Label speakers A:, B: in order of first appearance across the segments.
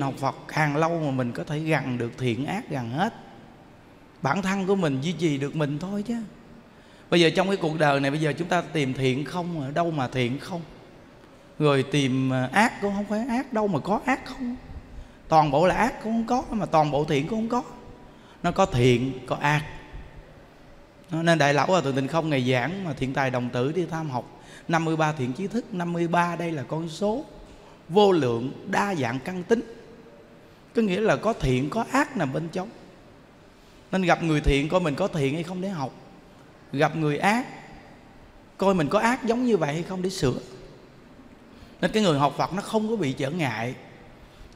A: học Phật, càng lâu mà mình có thể gần được, thiện ác gần hết. Bản thân của mình duy trì được mình thôi chứ. Bây giờ trong cái cuộc đời này, bây giờ chúng ta tìm thiện không ở đâu mà thiện không? Rồi tìm à, ác cũng không phải ác, đâu mà có ác không? Toàn bộ là ác cũng không có, mà toàn bộ thiện cũng không có. Nó có thiện, có ác. Nên đại lão là tự tình không ngày giảng mà thiện tài đồng tử đi tham học 53 thiện trí thức 53 đây là con số vô lượng đa dạng căn tính có nghĩa là có thiện, có ác nằm bên trong. Nên gặp người thiện coi mình có thiện hay không để học. Gặp người ác coi mình có ác giống như vậy hay không để sửa. Nên cái người học Phật nó không có bị trở ngại.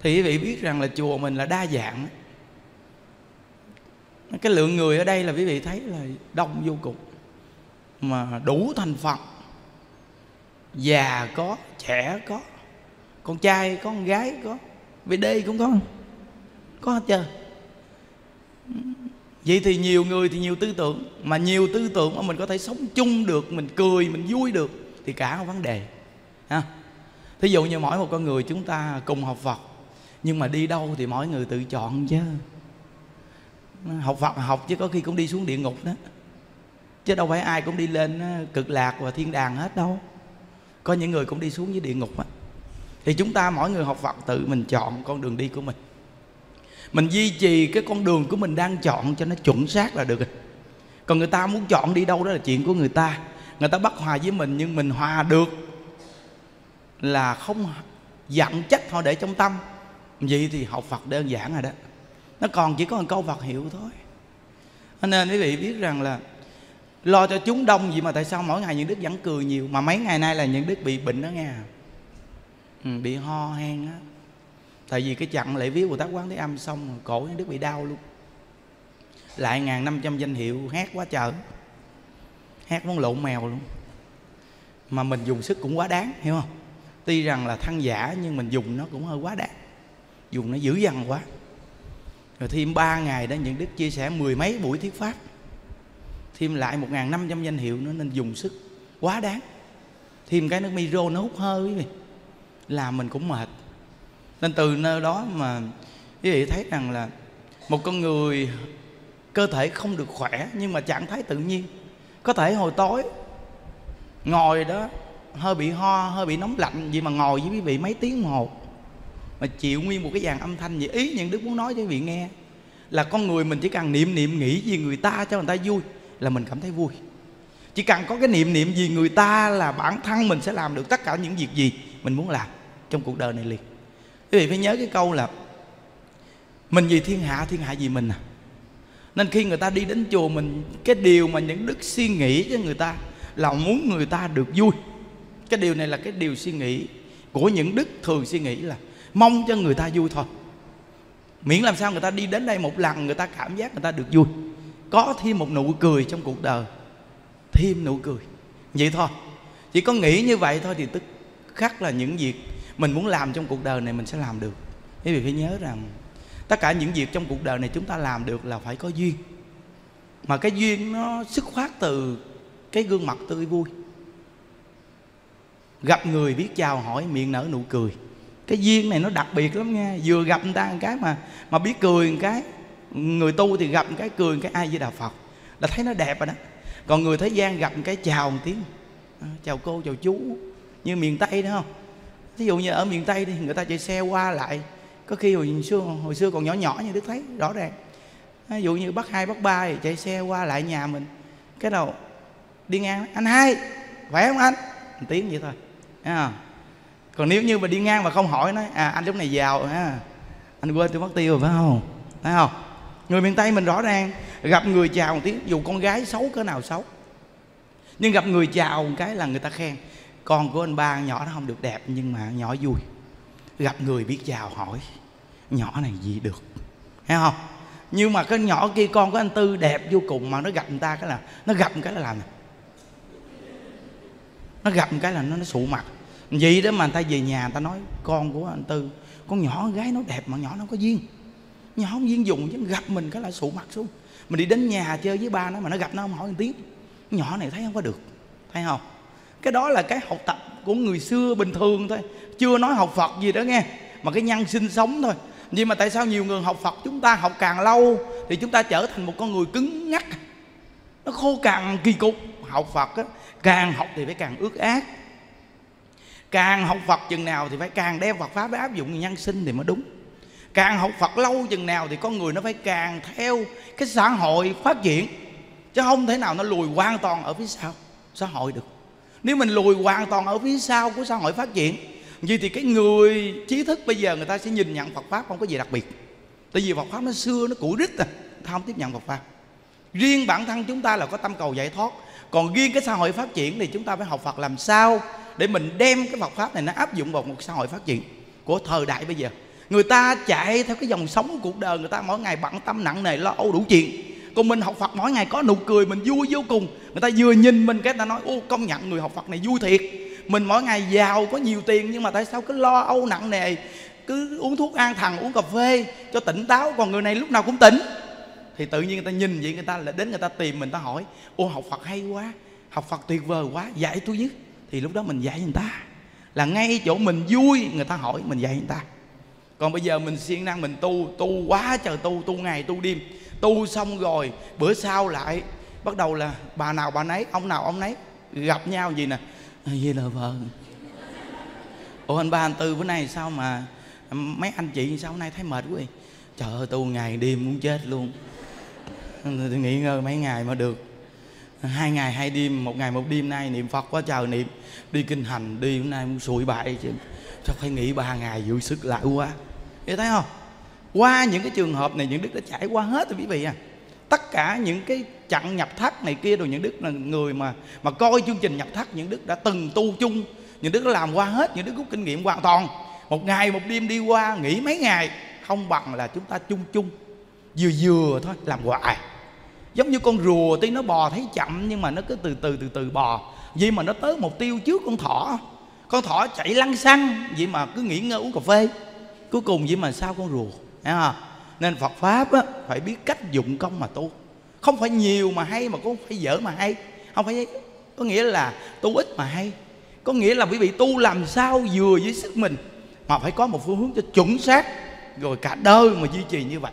A: Thì quý vị biết rằng là chùa mình là đa dạng cái lượng người ở đây là quý vị thấy là đông vô cùng. Mà đủ thành phần già có, trẻ có, con trai có, con gái có VD cũng có có hết chưa vậy thì nhiều người thì nhiều tư tưởng, mà nhiều tư tưởng mà mình có thể sống chung được, mình cười, mình vui được thì cả không vấn đề, ha. Thí dụ như mỗi một con người chúng ta cùng học Phật, nhưng mà đi đâu thì mỗi người tự chọn chứ. Học Phật học chứ có khi cũng đi xuống địa ngục đó. Chứ đâu phải ai cũng đi lên cực lạc và thiên đàng hết đâu. Có những người cũng đi xuống dưới địa ngục á. Thì chúng ta mỗi người học Phật tự mình chọn con đường đi của mình mình duy trì cái con đường của mình đang chọn cho nó chuẩn xác là được rồi. Còn người ta muốn chọn đi đâu đó là chuyện của người ta. Người ta bắt hòa với mình nhưng mình hòa được là không giận trách họ để trong tâm. Vậy thì học Phật đơn giản rồi đó. Nó còn chỉ có một câu Phật hiệu thôi. Nên quý vị biết rằng là lo cho chúng đông gì mà tại sao mỗi ngày những đức vẫn cười nhiều? Mà mấy ngày nay là những đức bị bệnh đó nghe. Ừ, bị ho hen á tại vì cái chặn lễ viết bồ tát quán thế âm xong cổ những đức bị đau luôn. Lại ngàn năm trăm danh hiệu hát quá trời. Hát muốn lộn mèo luôn. Mà mình dùng sức cũng quá đáng, hiểu không? Tuy rằng là thân giả, nhưng mình dùng nó cũng hơi quá đáng. Dùng nó dữ dằn quá. Rồi thêm ba ngày đó, những đức chia sẻ mười mấy buổi thuyết pháp. Thêm lại một ngàn năm trăm danh hiệu nữa, nên dùng sức quá đáng. Thêm cái nước micro nó hút hơi quý vị làm mình cũng mệt nên từ nơi đó mà quý vị thấy rằng là một con người cơ thể không được khỏe, nhưng mà trạng thái tự nhiên. Có thể hồi tối, ngồi đó, hơi bị ho, hơi bị nóng lạnh gì mà ngồi với quý vị mấy tiếng đồng hồ mà chịu nguyên một cái dàn âm thanh gì ý những đức muốn nói cho quý vị nghe là con người mình chỉ cần niệm niệm nghĩ gì người ta cho người ta vui là mình cảm thấy vui. Chỉ cần có cái niệm niệm gì người ta là bản thân mình sẽ làm được tất cả những việc gì mình muốn làm trong cuộc đời này liền quý vị phải nhớ cái câu là mình vì thiên hạ thiên hạ vì mình à. Nên khi người ta đi đến chùa mình, cái điều mà những đức suy nghĩ cho người ta là muốn người ta được vui. Cái điều này là cái điều suy nghĩ của những đức thường suy nghĩ là mong cho người ta vui thôi. Miễn làm sao người ta đi đến đây một lần, người ta cảm giác người ta được vui. Có thêm một nụ cười trong cuộc đời. Thêm nụ cười. Vậy thôi. Chỉ có nghĩ như vậy thôi thì tức khắc là những việc mình muốn làm trong cuộc đời này mình sẽ làm được. Quý vị phải nhớ rằng tất cả những việc trong cuộc đời này chúng ta làm được là phải có duyên. Mà cái duyên nó xuất phát từ cái gương mặt tươi vui. Gặp người biết chào hỏi miệng nở nụ cười. Cái duyên này nó đặc biệt lắm nha. Vừa gặp người ta một cái mà mà biết cười một cái người tu thì gặp một cái cười một cái ai với đạo phật. Là thấy nó đẹp rồi đó. Còn người thế gian gặp một cái chào một tiếng. À, chào cô chào chú. Như miền tây đó không? Ví dụ như ở miền tây thì người ta chạy xe qua lại, có khi hồi xưa hồi xưa còn nhỏ nhỏ như đức thấy, rõ ràng. Ví dụ như bắt hai bắt ba thì chạy xe qua lại nhà mình, cái đầu đi ngang, anh hai, khỏe không anh? Một tiếng vậy thôi à. còn nếu như mà đi ngang mà không hỏi nói à anh lúc này giàu, ha, anh quên tôi mất tiêu rồi, phải không? Thấy không? Người miền tây mình rõ ràng, gặp người chào một tiếng, dù con gái xấu cỡ nào xấu, nhưng gặp người chào một cái là người ta khen con của anh ba nhỏ nó không được đẹp, nhưng mà nhỏ vui. Gặp người biết chào hỏi, nhỏ này gì được. Thấy không? Nhưng mà cái nhỏ kia, con của anh tư đẹp vô cùng mà nó gặp người ta cái là, nó gặp cái là làm này. nó gặp cái là nó nó sụ mặt. Vậy đó mà người ta về nhà, người ta nói, con của anh tư, con nhỏ gái nó đẹp mà nhỏ nó có duyên. Nhỏ không duyên dùng, chứ gặp mình cái là sụ mặt xuống. Mình đi đến nhà chơi với ba nó mà nó gặp nó không hỏi một tiếng. Nhỏ này thấy không có được. Thấy không? Cái đó là cái học tập của người xưa bình thường thôi. Chưa nói học phật gì đó nghe mà cái nhân sinh sống thôi. Nhưng mà tại sao nhiều người học phật chúng ta học càng lâu thì chúng ta trở thành một con người cứng ngắc nó khô cằn kỳ cục. Học phật á, càng học thì phải càng ước ác. Càng học phật chừng nào thì phải càng đem phật pháp để áp dụng nhân sinh thì mới đúng. Càng học phật lâu chừng nào thì con người nó phải càng theo cái xã hội phát triển. Chứ không thể nào nó lùi hoàn toàn ở phía sau. Xã hội được nếu mình lùi hoàn toàn ở phía sau của xã hội phát triển vậy thì cái người trí thức bây giờ người ta sẽ nhìn nhận Phật pháp không có gì đặc biệt. Tại vì Phật pháp nó xưa, nó cũ rít à ta không tiếp nhận Phật pháp. Riêng bản thân chúng ta là có tâm cầu giải thoát. Còn riêng cái xã hội phát triển thì chúng ta phải học Phật làm sao để mình đem cái Phật pháp này nó áp dụng vào một xã hội phát triển của thời đại bây giờ. Người ta chạy theo cái dòng sống của cuộc đời, người ta mỗi ngày bận tâm nặng nề lo âu đủ chuyện còn mình học Phật mỗi ngày có nụ cười, mình vui vô cùng. Người ta vừa nhìn mình cái ta nói, ô, công nhận người học Phật này vui thiệt. Mình mỗi ngày giàu có nhiều tiền nhưng mà tại sao cứ lo âu nặng nề? Cứ uống thuốc an thần, uống cà phê cho tỉnh táo, còn người này lúc nào cũng tỉnh. Thì tự nhiên người ta nhìn vậy người ta lại đến người ta tìm mình ta hỏi, ô, học Phật hay quá, học Phật tuyệt vời quá, dạy tôi nhất thì lúc đó mình dạy người ta. Là ngay chỗ mình vui, người ta hỏi, mình dạy người ta. Còn bây giờ mình siêng năng mình tu tu quá trời tu tu ngày, tu đêm tu xong rồi, bữa sau lại bắt đầu là bà nào bà nấy, ông nào ông nấy gặp nhau gì nè. Vậy là vợ. Ủa, anh ba, anh tư, bữa nay sao mà mấy anh chị sao hôm nay thấy mệt quá vậy? Trời ơi tu ngày đêm muốn chết luôn. Tôi nghỉ ngơi mấy ngày mà được. Hai ngày hai đêm, một ngày một đêm nay niệm phật quá trời niệm. Đi kinh hành, đi hôm nay muốn sụi bại chứ. Sao phải nghỉ ba ngày giữ sức lại quá. Vậy thấy không? Qua những cái trường hợp này, những đức đã trải qua hết rồi quý vị à. Tất cả những cái chặn nhập thất này kia rồi những đức là người mà mà coi chương trình nhập thất những đức đã từng tu chung, những đức đã làm qua hết, những đức rút kinh nghiệm hoàn toàn. Một ngày một đêm đi qua, nghỉ mấy ngày, không bằng là chúng ta chung chung, vừa vừa thôi, làm hoài. Giống như con rùa tuy nó bò thấy chậm, nhưng mà nó cứ từ từ từ từ bò. Vì mà nó tới mục tiêu trước con thỏ. Con thỏ chạy lăn xăng, vậy mà cứ nghỉ ngơi uống cà phê. Cuối cùng vậy mà sao con rùa? Thấy không? Nên Phật pháp á, phải biết cách dụng công mà tu. Không phải nhiều mà hay mà cũng phải dở mà hay. Không phải có nghĩa là tu ít mà hay. Có nghĩa là quý vị tu làm sao vừa với sức mình mà phải có một phương hướng cho chuẩn xác rồi cả đời mà duy trì như vậy.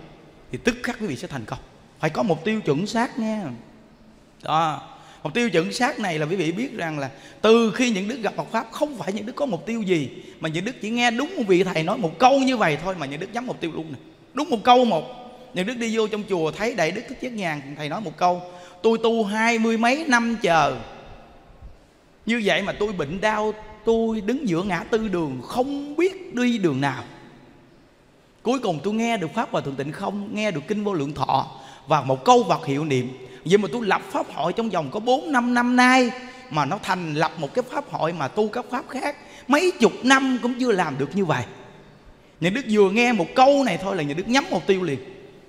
A: Thì tức khắc quý vị sẽ thành công. Phải có mục tiêu chuẩn xác nha. Đó mục tiêu chuẩn xác này là quý vị biết rằng là từ khi những đức gặp Phật pháp, không phải những đức có mục tiêu gì, mà những đức chỉ nghe đúng một vị thầy nói một câu như vậy thôi mà những đức nhắm mục tiêu luôn này đúng một câu một. Những đức đi vô trong chùa thấy đại đức thích giác nhàn, thầy nói một câu, tôi tu hai mươi mấy năm chờ. Như vậy mà tôi bệnh đau, tôi đứng giữa ngã tư đường, không biết đi đường nào. Cuối cùng tôi nghe được pháp hòa thượng tịnh không, nghe được kinh vô lượng thọ và một câu vật hiệu niệm vậy mà tôi lập pháp hội trong vòng có 4 năm năm nay mà nó thành lập một cái pháp hội mà tu các pháp khác. Mấy chục năm cũng chưa làm được như vậy. Nhà đức vừa nghe một câu này thôi là nhà đức nhắm mục tiêu liền.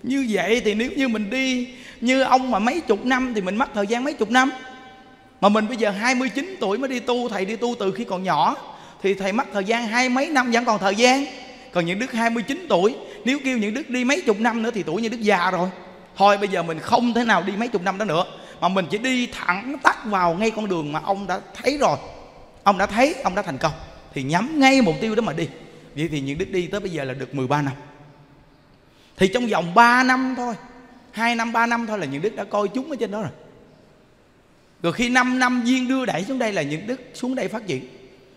A: Như vậy thì nếu như mình đi như ông mà mấy chục năm thì mình mất thời gian mấy chục năm. Mà mình bây giờ 29 tuổi mới đi tu, thầy đi tu từ khi còn nhỏ thì thầy mất thời gian hai mấy năm vẫn còn thời gian. Còn những đức 29 tuổi, nếu kêu những đức đi mấy chục năm nữa thì tuổi như đức già rồi thôi bây giờ mình không thể nào đi mấy chục năm đó nữa. Mà mình chỉ đi thẳng tắt vào ngay con đường mà ông đã thấy rồi. Ông đã thấy, ông đã thành công. Thì nhắm ngay mục tiêu đó mà đi. Vậy thì những đức đi tới bây giờ là được 13 năm. Thì trong vòng 3 năm thôi, hai năm, ba năm thôi là những đức đã coi chúng ở trên đó rồi. Rồi khi 5 năm duyên đưa đẩy xuống đây là những đức xuống đây phát triển.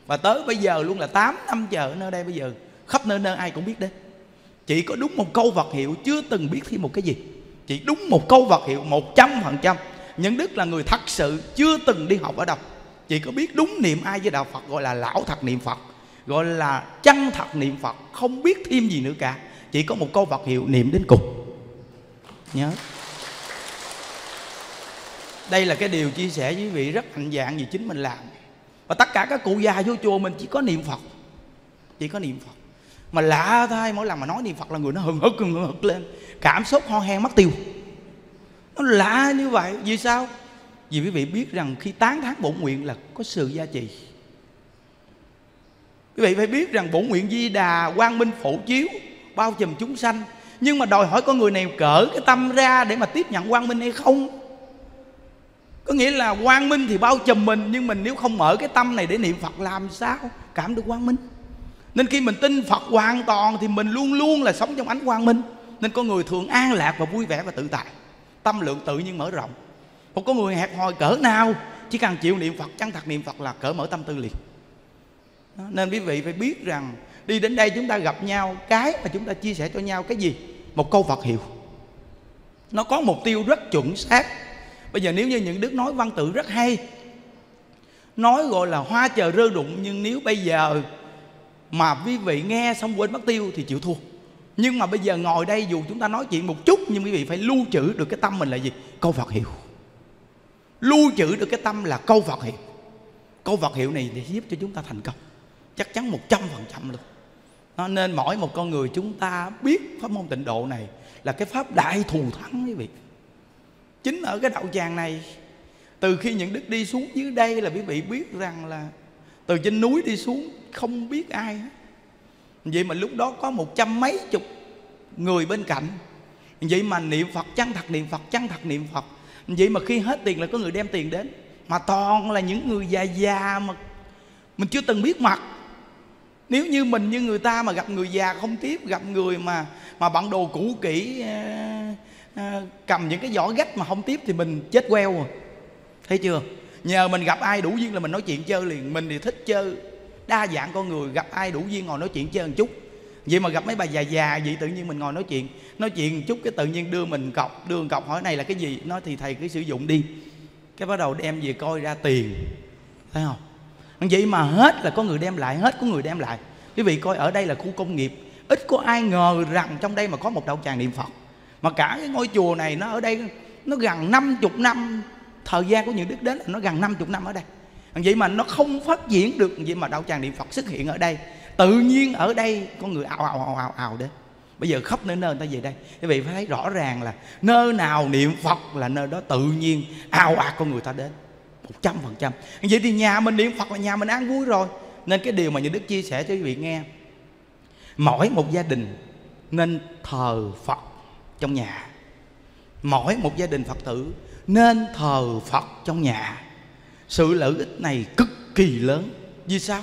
A: Và tới bây giờ luôn là 8 năm chờ ở nơi đây bây giờ, khắp nơi nơi ai cũng biết đấy chỉ có đúng một câu vật hiệu, chưa từng biết thêm một cái gì chỉ đúng một câu vật hiệu một trăm phần trăm. Đức là người thật sự chưa từng đi học ở đâu. Chỉ có biết đúng niệm ai với đạo phật, gọi là lão thật niệm phật, gọi là chân thật niệm phật, không biết thêm gì nữa cả. Chỉ có một câu vật hiệu niệm đến cùng. Nhớ. Đây là cái điều chia sẻ với quý vị rất hạnh dạng vì chính mình làm. Và tất cả các cụ già vô chùa mình chỉ có niệm phật. Chỉ có niệm phật mà lạ thay, mỗi lần mà nói niệm phật là người nó hừng hực hừng hực lên. Cảm xúc ho hen mất tiêu. Nó lạ như vậy, vì sao? Vì quý vị biết rằng khi tán thán bổn nguyện là có sự gia trì. Quý vị phải biết rằng bổn nguyện di đà, quang minh phổ chiếu, bao trùm chúng sanh. Nhưng mà đòi hỏi con người này cỡ cái tâm ra để mà tiếp nhận quang minh hay không? Có nghĩa là quang minh thì bao trùm mình, nhưng mình nếu không mở cái tâm này để niệm phật làm sao? Cảm được quang minh nên khi mình tin phật hoàn toàn thì mình luôn luôn là sống trong ánh quang minh. Nên có người thường an lạc và vui vẻ và tự tại. Tâm lượng tự nhiên mở rộng. Một có người hẹp hòi cỡ nào, chỉ cần chịu niệm phật, chân thật niệm phật là cỡ mở tâm tư liền. Nên quý vị phải biết rằng, đi đến đây chúng ta gặp nhau, cái mà chúng ta chia sẻ cho nhau cái gì? Một câu phật hiệu. Nó có mục tiêu rất chuẩn xác. Bây giờ nếu như những đức nói văn tự rất hay, nói gọi là hoa chờ rơi đụng, nhưng nếu bây giờ mà quý vị nghe xong quên mất tiêu thì chịu thua. Nhưng mà bây giờ ngồi đây dù chúng ta nói chuyện một chút, nhưng quý vị phải lưu trữ được cái tâm mình là gì? Câu phật hiệu. Lưu trữ được cái tâm là câu phật hiệu. Câu phật hiệu này để giúp cho chúng ta thành công. Chắc chắn một trăm phần trăm luôn. Nó nên mỗi một con người chúng ta biết pháp môn tịnh độ này là cái pháp đại thù thắng quý vị. Chính ở cái đạo tràng này, từ khi những đức đi xuống dưới đây là quý vị biết rằng là từ trên núi đi xuống không biết ai hết. Vậy mà lúc đó có một trăm mấy chục người bên cạnh. Vậy mà niệm phật chân thật niệm phật chân thật niệm phật. Vậy mà khi hết tiền là có người đem tiền đến. Mà toàn là những người già già mà mình chưa từng biết mặt. Nếu như mình như người ta mà gặp người già không tiếp gặp người mà mà bạn đồ cũ kỹ à, à, cầm những cái vỏ gách mà không tiếp thì mình chết queo rồi thấy chưa? Nhờ mình gặp ai đủ duyên là mình nói chuyện chơi liền. Mình thì thích chơi đa dạng con người, gặp ai đủ duyên ngồi nói chuyện chơi một chút. Vậy mà gặp mấy bà già già vậy tự nhiên mình ngồi nói chuyện nói chuyện một chút cái tự nhiên đưa mình cọc, đưa cọc hỏi này là cái gì? Nói thì thầy cứ sử dụng đi. Cái bắt đầu đem về coi ra tiền, thấy không? Vậy mà hết là có người đem lại, hết có người đem lại. Quý vị coi ở đây là khu công nghiệp, ít có ai ngờ rằng trong đây mà có một đạo tràng niệm phật. Mà cả cái ngôi chùa này nó ở đây, nó gần năm chục năm, thời gian của những đức đến là nó gần năm chục năm ở đây vậy mà nó không phát triển được. Vậy mà đạo tràng niệm phật xuất hiện ở đây. Tự nhiên ở đây có người ào ào ào ào ào đến bây giờ khắp nơi nơi người ta về đây. Quý vị phải thấy rõ ràng là nơi nào niệm phật là nơi đó tự nhiên ào ạt con người ta đến. Một trăm phần trăm. Vậy thì nhà mình niệm phật là nhà mình an vui rồi. Nên cái điều mà những đức chia sẻ cho quý vị nghe. Mỗi một gia đình nên thờ phật trong nhà. Mỗi một gia đình phật tử nên thờ phật trong nhà sự lợi ích này cực kỳ lớn. Vì sao?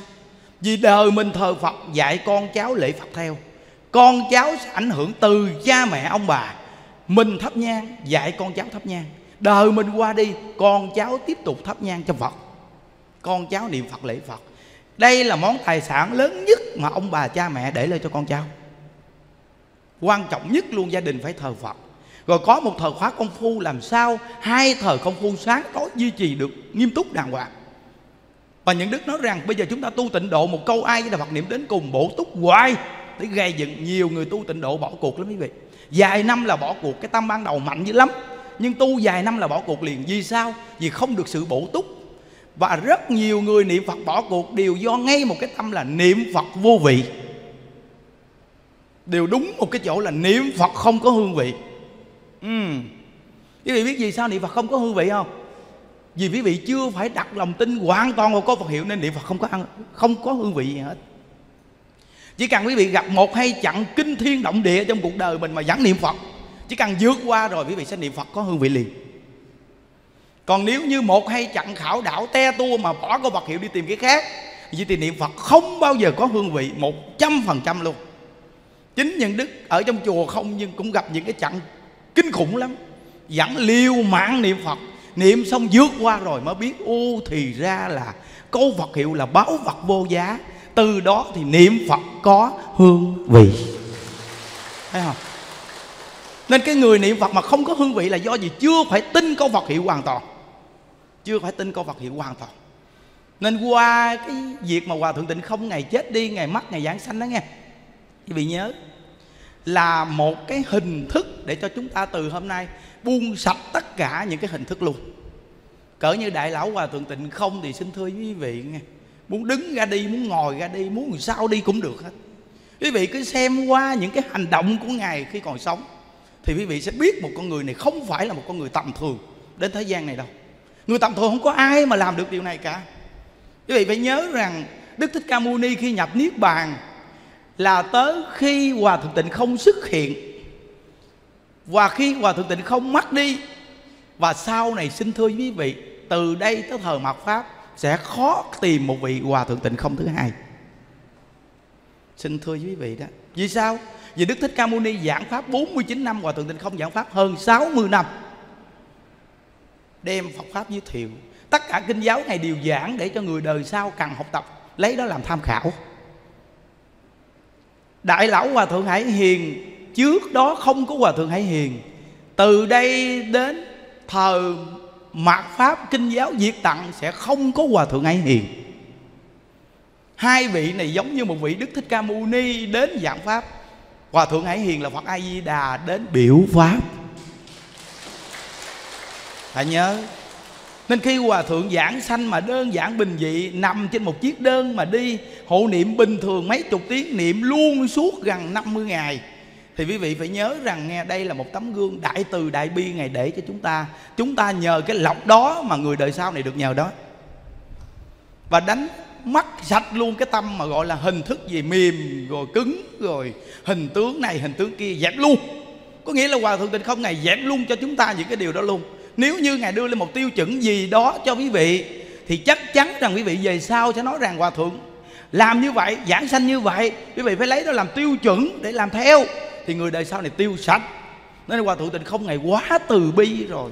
A: Vì đời mình thờ phật, dạy con cháu lễ phật theo. Con cháu sẽ ảnh hưởng từ cha mẹ ông bà. Mình thắp nhang, dạy con cháu thắp nhang. Đời mình qua đi, con cháu tiếp tục thắp nhang cho phật. Con cháu niệm phật lễ phật. Đây là món tài sản lớn nhất mà ông bà cha mẹ để lại cho con cháu. Quan trọng nhất luôn gia đình phải thờ phật rồi có một thời khóa công phu, làm sao hai thời công phu sáng tối duy trì được nghiêm túc đàng hoàng? Và những đức nói rằng, bây giờ chúng ta tu tịnh độ một câu ai với Phật niệm đến cùng bổ túc hoài, để gây dựng nhiều người tu tịnh độ bỏ cuộc lắm quý vị. Vài năm là bỏ cuộc, cái tâm ban đầu mạnh dữ lắm, nhưng tu vài năm là bỏ cuộc liền. Vì sao? Vì không được sự bổ túc. Và rất nhiều người niệm phật bỏ cuộc đều do ngay một cái tâm là niệm phật vô vị. Đều đúng một cái chỗ là niệm phật không có hương vị ừ. quý vị biết vì sao niệm phật không có hương vị không? Vì quý vị chưa phải đặt lòng tin hoàn toàn vào câu Phật hiệu nên niệm Phật không có ăn, không có hương vị gì hết. Chỉ cần quý vị gặp một hay chặn kinh thiên động địa trong cuộc đời mình mà vẫn niệm Phật, chỉ cần vượt qua rồi quý vị sẽ niệm Phật có hương vị liền. Còn nếu như một hay chặn khảo đảo te tua mà bỏ câu Phật hiệu đi tìm cái khác vậy thì niệm Phật không bao giờ có hương vị một trăm phần trăm luôn. Chính những đức ở trong chùa không nhưng cũng gặp những cái chặn kinh khủng lắm. Vẫn liêu mạng niệm Phật. Niệm xong vượt qua rồi mới biết, ô, thì ra là câu Phật hiệu là báo vật vô giá. Từ đó thì niệm Phật có hương vị. Thấy không? Nên cái người niệm Phật mà không có hương vị là do gì? Chưa phải tin câu Phật hiệu hoàn toàn. Chưa phải tin câu Phật hiệu hoàn toàn. Nên qua cái việc mà hòa thượng tịnh không ngày chết đi, ngày mất, ngày giảng sanh đó nghe. Quý vị nhớ là một cái hình thức để cho chúng ta từ hôm nay buông sạch tất cả những cái hình thức luôn. Cỡ như đại lão hòa thượng tịnh không thì xin thưa quý vị nghe, muốn đứng ra đi, muốn ngồi ra đi, muốn sao đi cũng được hết. Quý vị cứ xem qua những cái hành động của ngài khi còn sống, thì quý vị sẽ biết một con người này không phải là một con người tầm thường đến thế gian này đâu. Người tầm thường không có ai mà làm được điều này cả. Quý vị phải nhớ rằng đức thích ca mâu ni khi nhập niết bàn là tới khi hòa thượng tịnh không xuất hiện và khi hòa thượng tịnh không mất đi, và sau này xin thưa quý vị, từ đây tới thời mạt pháp sẽ khó tìm một vị hòa thượng tịnh không thứ hai. Xin thưa quý vị đó. Vì sao? Vì Đức Thích Ca Mâu Ni giảng pháp 49 năm, Hòa Thượng Tịnh Không giảng pháp hơn 60 năm, Đem Phật Pháp giới thiệu. Tất cả kinh giáo này đều giảng để cho người đời sau cần học tập, Lấy đó làm tham khảo. Đại lão Hòa Thượng Hải Hiền, Trước đó không có Hòa Thượng Hải Hiền. Từ đây đến thời mạt Pháp Kinh giáo diệt tặng Sẽ không có Hòa Thượng Hải Hiền. Hai vị này giống như một vị Đức Thích Ca Mâu Ni đến giảng Pháp. Hòa Thượng Hải Hiền là Phật A Di Đà đến biểu Pháp. Hãy nhớ nên khi Hòa Thượng giảng sanh mà đơn giản bình dị, Nằm trên một chiếc đơn mà đi, Hộ niệm bình thường mấy chục tiếng, Niệm luôn suốt gần 50 ngày. Thì quý vị phải nhớ rằng nghe, Đây là một tấm gương đại từ, đại bi Ngày để cho chúng ta. Chúng ta nhờ cái lọc đó Mà người đời sau này được nhờ đó. Và đánh mất sạch luôn cái tâm mà gọi là hình thức gì? Mềm rồi cứng rồi, hình tướng này, hình tướng kia, dẹp luôn. Có nghĩa là hòa thượng tịnh không ngày dẹp luôn cho chúng ta những cái điều đó luôn nếu như ngài đưa lên một tiêu chuẩn gì đó cho quý vị, thì chắc chắn rằng quý vị về sau sẽ nói rằng hòa thượng làm như vậy, giảng sanh như vậy, quý vị phải lấy đó làm tiêu chuẩn để làm theo, thì người đời sau này tiêu sạch. Nên hòa thượng tịnh không ngày quá từ bi rồi.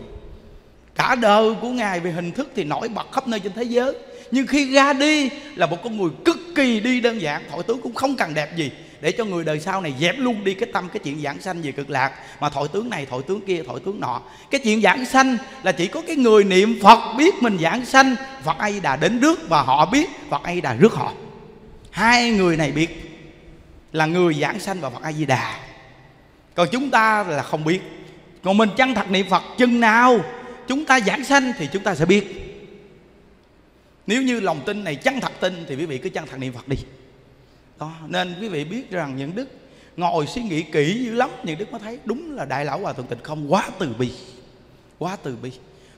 A: Cả đời của ngài về hình thức thì nổi bật khắp nơi trên thế giới. Nhưng khi ra đi là một con người cực kỳ đi đơn giản thổi tướng cũng không cần đẹp gì để cho người đời sau này dẹp luôn đi cái tâm, cái chuyện giảng sanh về cực lạc. Mà thổi tướng này, thổi tướng kia, thổi tướng nọ. Cái chuyện giảng sanh là chỉ có cái người niệm phật biết mình giảng sanh, phật ai đã đến rước và họ biết phật ai đã rước họ. Hai người này biết là người giảng sanh và phật a di đà. Còn chúng ta là không biết. Còn mình chân thật niệm phật, chừng nào chúng ta giảng sanh thì chúng ta sẽ biết. Nếu như lòng tin này chân thật tin thì quý vị cứ chân thật niệm phật đi đó, nên quý vị biết rằng những đức ngồi suy nghĩ kỹ dữ lắm, những đức mới thấy đúng là đại lão hòa thượng tịnh không quá từ bi, quá từ bi.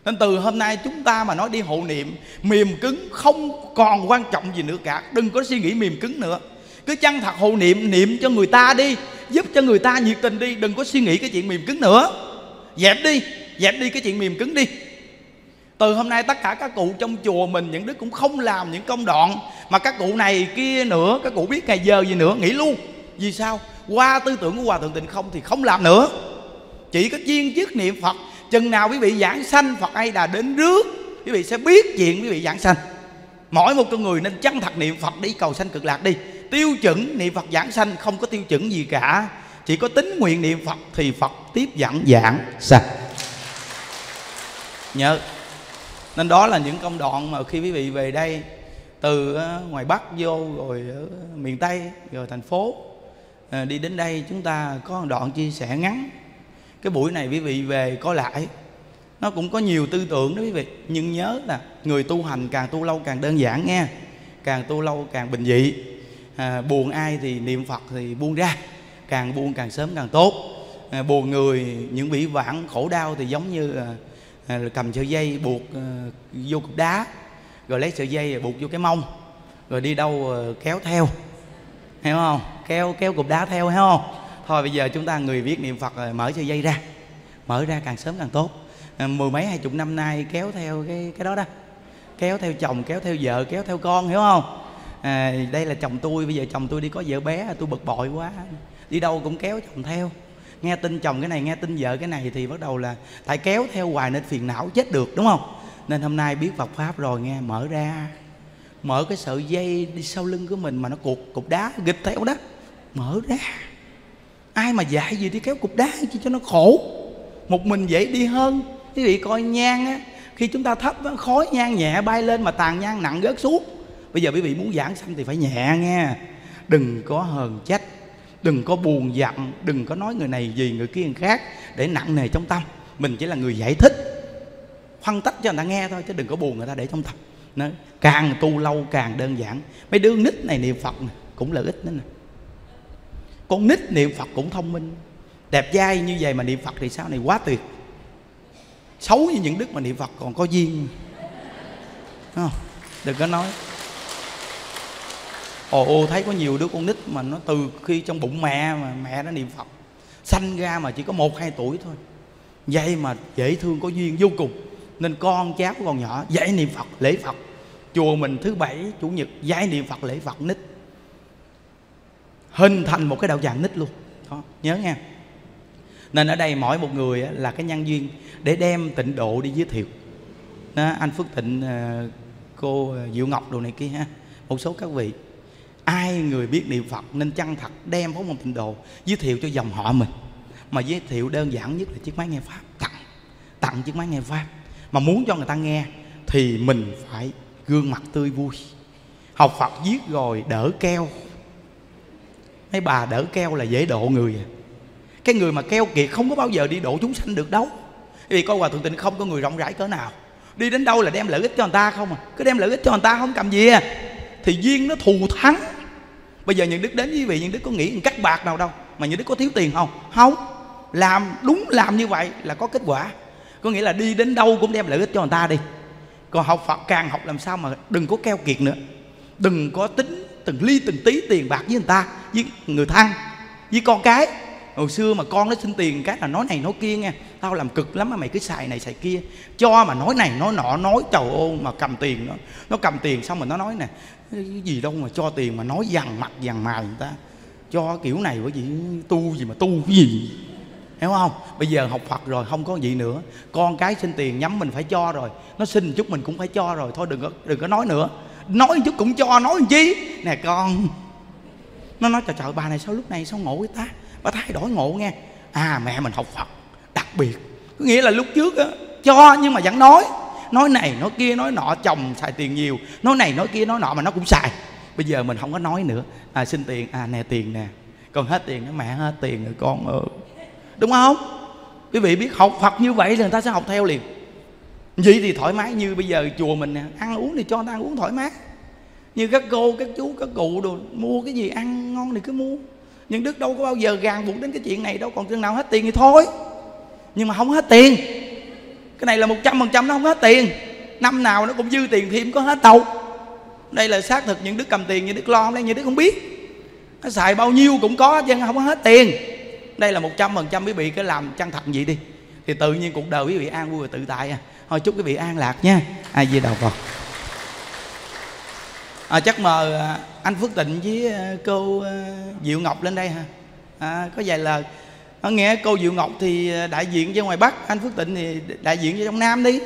A: Nên từ hôm nay chúng ta mà nói đi hộ niệm mềm cứng không còn quan trọng gì nữa cả. Đừng có suy nghĩ mềm cứng nữa. Cứ chân thật hộ niệm niệm cho người ta đi, giúp cho người ta nhiệt tình đi. Đừng có suy nghĩ cái chuyện mềm cứng nữa. Dẹp đi dẹp đi cái chuyện mềm cứng đi từ hôm nay tất cả các cụ trong chùa mình, những đứa cũng không làm những công đoạn mà các cụ này kia nữa, các cụ biết ngày giờ gì nữa, nghỉ luôn. Vì sao? Qua tư tưởng của hòa thượng tịnh không thì không làm nữa. Chỉ có chuyên chức niệm phật, chừng nào quý vị giảng sanh, phật ai đà đến rước, quý vị sẽ biết chuyện quý vị giảng sanh. Mỗi một con người nên chân thật niệm phật đi, cầu sanh cực lạc đi. Tiêu chuẩn niệm phật giảng sanh không có tiêu chuẩn gì cả. Chỉ có tính nguyện niệm phật thì phật tiếp dẫn giảng sanh. Nhớ nên đó là những công đoạn mà khi quý vị về đây từ ờ, ngoài bắc vô rồi ở miền tây rồi thành phố ờ, đi đến đây chúng ta có một đoạn chia sẻ ngắn. Cái buổi này quý vị về có lại. Nó cũng có nhiều tư tưởng đó quý vị. Nhưng nhớ là người tu hành càng tu lâu càng đơn giản nghe. Càng tu lâu càng bình dị. À, buồn ai thì niệm phật thì buông ra. Càng buông càng sớm càng tốt. À, buồn người những vĩ vãng khổ đau thì giống như à, À, cầm sợi dây buộc ờ, vô cục đá rồi lấy sợi dây buộc vô cái mông rồi đi đâu ờ, kéo theo. Hiểu không? Kéo kéo cục đá theo hiểu không? Thôi bây giờ chúng ta người viết niệm phật rồi mở sợi dây ra. Mở ra càng sớm càng tốt. Mười mấy hai chục năm nay kéo theo cái cái đó đó. Kéo theo chồng kéo theo vợ kéo theo con hiểu không? À, đây là chồng tôi bây giờ chồng tôi đi có vợ bé tôi bực bội quá. Đi đâu cũng kéo chồng theo nghe tin chồng cái này nghe tin vợ cái này thì bắt đầu là tại kéo theo hoài nên phiền não chết được đúng không? Nên hôm nay biết Phật pháp rồi nghe mở ra. Mở cái sợi dây đi sau lưng của mình mà nó cục cục đá gịch theo đó. Mở ra. Ai mà dạy gì đi kéo cục đá chứ cho nó khổ? Một mình dễ đi hơn. Quý vị coi nhang á khi chúng ta thấp á, khói nhang nhẹ bay lên mà tàn nhang nặng rớt xuống. Bây giờ quý vị muốn giảng sanh thì phải nhẹ nghe. Đừng có hờn trách đừng có buồn giận đừng có nói người này gì người kia người khác để nặng nề trong tâm. Mình chỉ là người giải thích phân tích cho người ta nghe thôi chứ đừng có buồn người ta để trong tâm. Nó càng tu lâu càng đơn giản. Mấy đứa nít này niệm phật này, cũng lợi ích nữa nè. Con nít niệm phật cũng thông minh. Đẹp dai như vậy mà niệm phật thì sao này? Quá tuyệt. Xấu như những đức mà niệm phật còn có duyên. Không? đừng có nói ồ ô thấy có nhiều đứa con nít mà nó từ khi trong bụng mẹ mà mẹ nó niệm phật sanh ra mà chỉ có một hai tuổi thôi. Vậy mà dễ thương có duyên vô cùng. Nên con cháu còn nhỏ dạy niệm phật lễ phật. Chùa mình thứ bảy chủ nhật dạy niệm phật lễ phật nít. Hình thành một cái đạo tràng nít luôn. Đó nhớ nha nên ở đây mỗi một người là cái nhân duyên để đem tịnh độ đi giới thiệu. Đó, anh phước Thịnh, ờ, cô ờ, diệu ngọc đồ này kia ha. Một số các vị ai người biết niệm phật nên chân thật đem phóng môn tịnh đồ giới thiệu cho dòng họ mình. Mà giới thiệu đơn giản nhất là chiếc máy nghe pháp, tặng tặng chiếc máy nghe pháp. Mà muốn cho người ta nghe thì mình phải gương mặt tươi vui, học phật viết rồi đỡ keo. Mấy bà đỡ keo là dễ độ người à. Cái người mà keo kiệt không có bao giờ đi độ chúng sanh được đâu. Vì coi hòa thượng tịnh không có người rộng rãi cỡ nào. Đi đến đâu là đem lợi ích cho người ta không à? Cứ đem lợi ích cho người ta không, cầm gì à? Thì duyên nó thù thắng. Bây giờ những đức đến với vị những đức có nghĩ cắt bạc nào đâu, mà những đức có thiếu tiền không? Không. Làm đúng làm như vậy là có kết quả. Có nghĩa là đi đến đâu cũng đem lợi ích cho người ta đi. Còn học phật càng học làm sao mà đừng có keo kiệt nữa. Đừng có tính từng ly từng tí tiền bạc với người ta, với người thân, với con cái hồi xưa mà con nó xin tiền cái là nói này nói kia nghe. Tao làm cực lắm mà mày cứ xài này xài kia. Cho mà nói này nói nọ, nói trời ô mà cầm tiền nó. Nó cầm tiền xong rồi nó nói nè cái gì đâu mà cho tiền mà nói dằn mặt, dằn mài người ta. Cho kiểu này bởi vì tu gì mà tu cái gì. Hiểu không? Bây giờ học phật rồi, không có gì nữa. Con cái xin tiền nhắm mình phải cho rồi. Nó xin chút mình cũng phải cho rồi. Thôi đừng có đừng có nói nữa. Nói chút cũng cho, nói làm chi? Nè con. Nó nói, trời trời, bà này sao lúc này sao ngộ với ta? Bà thay đổi ngộ nghe. À mẹ mình học phật, đặc biệt. Có nghĩa là lúc trước á, cho nhưng mà vẫn nói. Nói này, nói kia, nói nọ, chồng xài tiền nhiều. Nói này, nói kia, nói nọ mà nó cũng xài. Bây giờ mình không có nói nữa. À xin tiền à nè, tiền nè. Con hết tiền nó mẹ hết tiền rồi, con ơi. Đúng không? Quý vị biết học phật như vậy thì người ta sẽ học theo liền. Vậy thì thoải mái như bây giờ chùa mình nè. Ăn uống thì cho người ta ăn uống thoải mái. Như các cô, các chú, các cụ đồ, mua cái gì ăn ngon thì cứ mua nhưng đức đâu có bao giờ gàn buộc đến cái chuyện này đâu. Còn chừng nào hết tiền thì thôi. Nhưng mà không hết tiền. Cái này là một trăm phần trăm nó không hết tiền. Năm nào nó cũng dư tiền thêm có hết đâu. Đây là xác thực những đức cầm tiền như đức lo không đây như đức không biết. Nó xài bao nhiêu cũng có, chứ không có hết tiền. Đây là một trăm phần trăm quý vị cứ làm chân thật vậy đi. Thì tự nhiên cuộc đời quý vị an vui và tự tại à. Thôi chúc quý vị an lạc nha. Ai di đầu phật à, chắc mời à, anh phước tịnh với à, cô à, diệu ngọc lên đây ha à, có vài lời. À, nghe cô diệu ngọc thì đại diện cho ngoài bắc anh phước tịnh thì đại diện cho trong nam đi.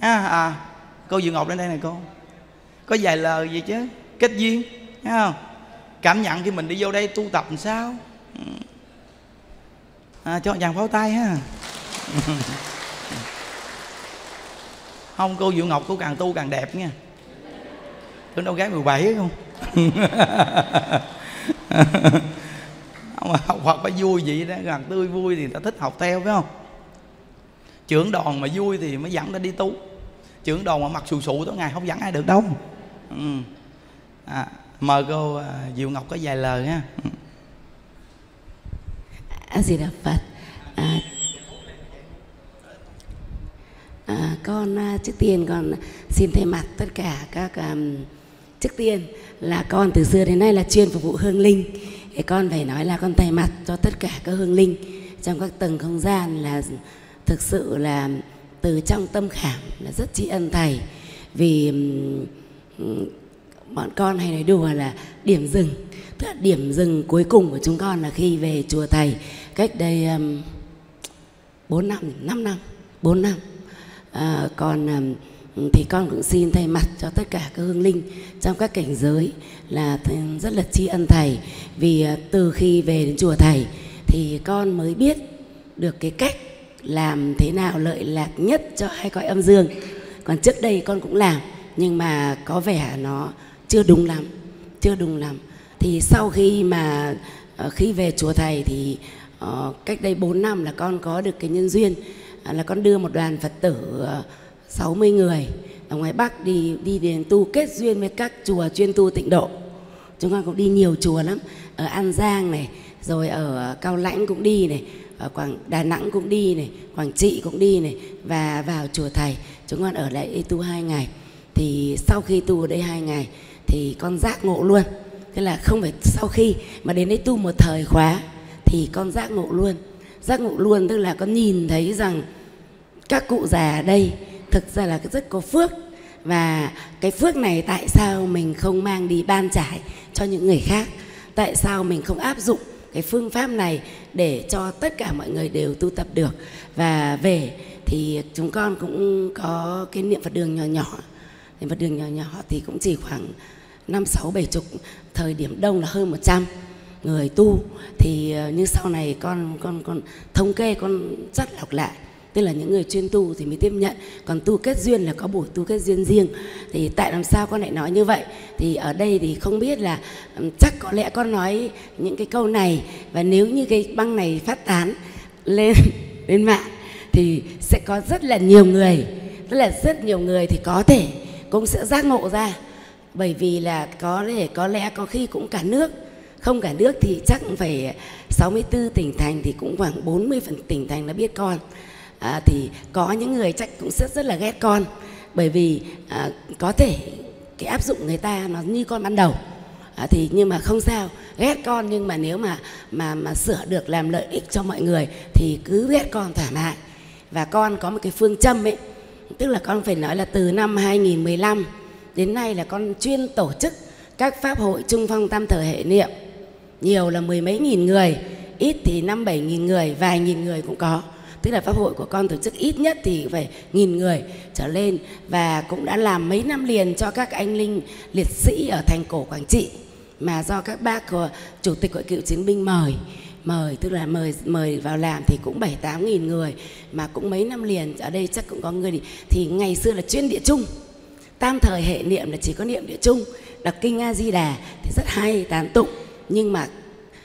A: À, à, cô diệu ngọc lên đây này cô. Có vài lời gì chứ kết duyên thấy không? Cảm nhận khi mình đi vô đây tu tập làm sao? Ừ. À, cho chàng pháo tay ha. Không cô diệu ngọc cô càng tu càng đẹp nha tưởng đâu gái 17 không? Không học Phật phải vui vậy đó gần tươi vui thì ta thích học theo phải không? Trưởng đoàn mà vui thì mới dẫn ta đi tu. Trưởng đoàn mà mặc sù sụ tối ngày không dẫn ai được đâu. Ừ. à, mời cô à, diệu ngọc có vài lời ha.
B: A di đà phật? À, à, con à, trước tiên con xin thay mặt tất cả các um, trước tiên là con từ xưa đến nay là chuyên phục vụ hương linh. Thì con phải nói là con tay mặt cho tất cả các hương linh trong các tầng không gian là thực sự là từ trong tâm khảm là rất tri ân thầy. Vì bọn con hay nói đùa là điểm dừng tức là điểm dừng cuối cùng của chúng con là khi về chùa thầy. Cách đây um, 4 năm 5 năm 4 năm. À, còn um, Ừ, thì con cũng xin thay mặt cho tất cả các hương linh trong các cảnh giới là rất là tri ân thầy. Vì à, từ khi về đến chùa thầy thì con mới biết được cái cách làm thế nào lợi lạc nhất cho hai cõi âm dương. Còn trước đây con cũng làm, nhưng mà có vẻ nó chưa đúng lắm, chưa đúng lắm. Thì sau khi mà à, khi về chùa thầy thì ờ, cách đây 4 năm là con có được cái nhân duyên à, là con đưa một đoàn phật tử ờ, 60 người ở ngoài Bắc đi đi đến tu kết duyên với các chùa chuyên tu tịnh độ. Chúng con cũng đi nhiều chùa lắm, ở An Giang này, rồi ở Cao Lãnh cũng đi này, ở Quảng Đà Nẵng cũng đi này, Quảng Trị cũng đi này và vào chùa thầy. Chúng con ở lại đi tu hai ngày. Thì sau khi tu ở đây hai ngày thì con giác ngộ luôn. Thế là không phải sau khi mà đến đây tu một thời khóa thì con giác ngộ luôn. Giác ngộ luôn tức là con nhìn thấy rằng các cụ già ở đây thực ra là rất có phước. Và cái phước này tại sao mình không mang đi ban trải cho những người khác? Tại sao mình không áp dụng cái phương pháp này để cho tất cả mọi người đều tu tập được? Và về thì chúng con cũng có cái niệm Phật đường nhỏ nhỏ. Niệm Phật đường nhỏ nhỏ thì cũng chỉ khoảng năm, sáu, bảy chục. Thời điểm đông là hơn 100 người tu. Thì ờ, như sau này con con con thống kê, con rất lọc lại tức là những người chuyên tu thì mới tiếp nhận. Còn tu kết duyên là có buổi tu kết duyên riêng. Thì tại làm sao con lại nói như vậy? Thì ở đây thì không biết là chắc có lẽ con nói những cái câu này. Và nếu như cái băng này phát tán lên lên mạng thì sẽ có rất là nhiều người tức là rất nhiều người thì có thể cũng sẽ giác ngộ ra. Bởi vì là có thể, có lẽ có khi cũng cả nước, không cả nước thì chắc phải 64 tỉnh thành thì cũng khoảng 40 phần, tỉnh thành đã biết con à, thì có những người chắc cũng rất rất là ghét con. Bởi vì à, có thể cái áp dụng người ta nó như con ban đầu. À, thì nhưng mà không sao. Ghét con nhưng mà nếu mà mà mà sửa được làm lợi ích cho mọi người thì cứ ghét con thoải mái và con có một cái phương châm ấy tức là con phải nói là từ năm 2015 đến nay là con chuyên tổ chức các pháp hội trung phong tam thời hệ niệm. Nhiều là mười mấy nghìn người ít thì năm bảy nghìn người vài nghìn người cũng có tức là pháp hội của con tổ chức ít nhất thì phải nghìn người trở lên và cũng đã làm mấy năm liền cho các anh linh liệt sĩ ở thành cổ quảng trị mà do các bác của chủ tịch hội cựu chiến binh mời. Mời tức là mời mời vào làm thì cũng bảy tám nghìn người mà cũng mấy năm liền ở đây chắc cũng có người thì, thì ngày xưa là chuyên địa chung tam thời hệ niệm là chỉ có niệm địa chung đọc kinh a di đà thì rất hay tán tụng. Nhưng mà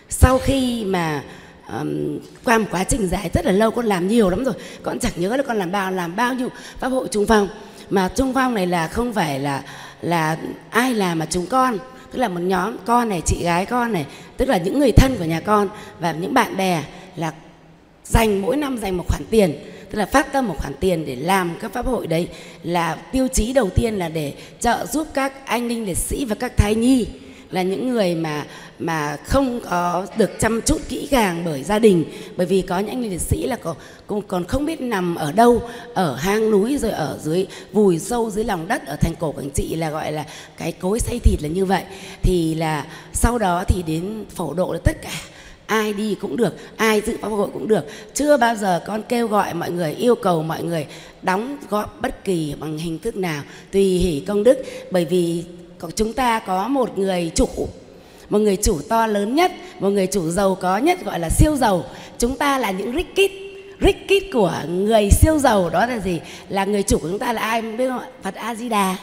B: sau khi mà um, qua một quá trình dài rất là lâu con làm nhiều lắm rồi. Con chẳng nhớ là con làm bao làm bao nhiêu pháp hội trung phong. Mà trung phong này là không phải là là ai làm mà chúng con. Tức là một nhóm con này chị gái con này tức là những người thân của nhà con và những bạn bè là dành mỗi năm dành một khoản tiền. Tức là phát tâm một khoản tiền để làm các pháp hội đấy là tiêu chí đầu tiên là để trợ giúp các anh linh liệt sĩ và các thai nhi là những người mà mà không có được chăm chút kỹ càng bởi gia đình. Bởi vì có những anh liệt sĩ là còn còn còn không biết nằm ở đâu, ở hang núi rồi ở dưới vùi sâu dưới lòng đất ở thành cổ quảng trị là gọi là cái cối xay thịt là như vậy. Thì là sau đó thì đến phổ độ là tất cả. Ai đi cũng được, ai dự pháp hội cũng được. Chưa bao giờ con kêu gọi mọi người, yêu cầu mọi người đóng góp bất kỳ bằng hình thức nào, tùy hỷ công đức. Bởi vì chúng ta có một người chủ, một người chủ to lớn nhất, một người chủ giàu có nhất gọi là siêu giàu. Chúng ta là những rich kid. Rich kid của người siêu giàu đó là gì? Là người chủ của chúng ta là ai? Biết không ạ? Phật a di đà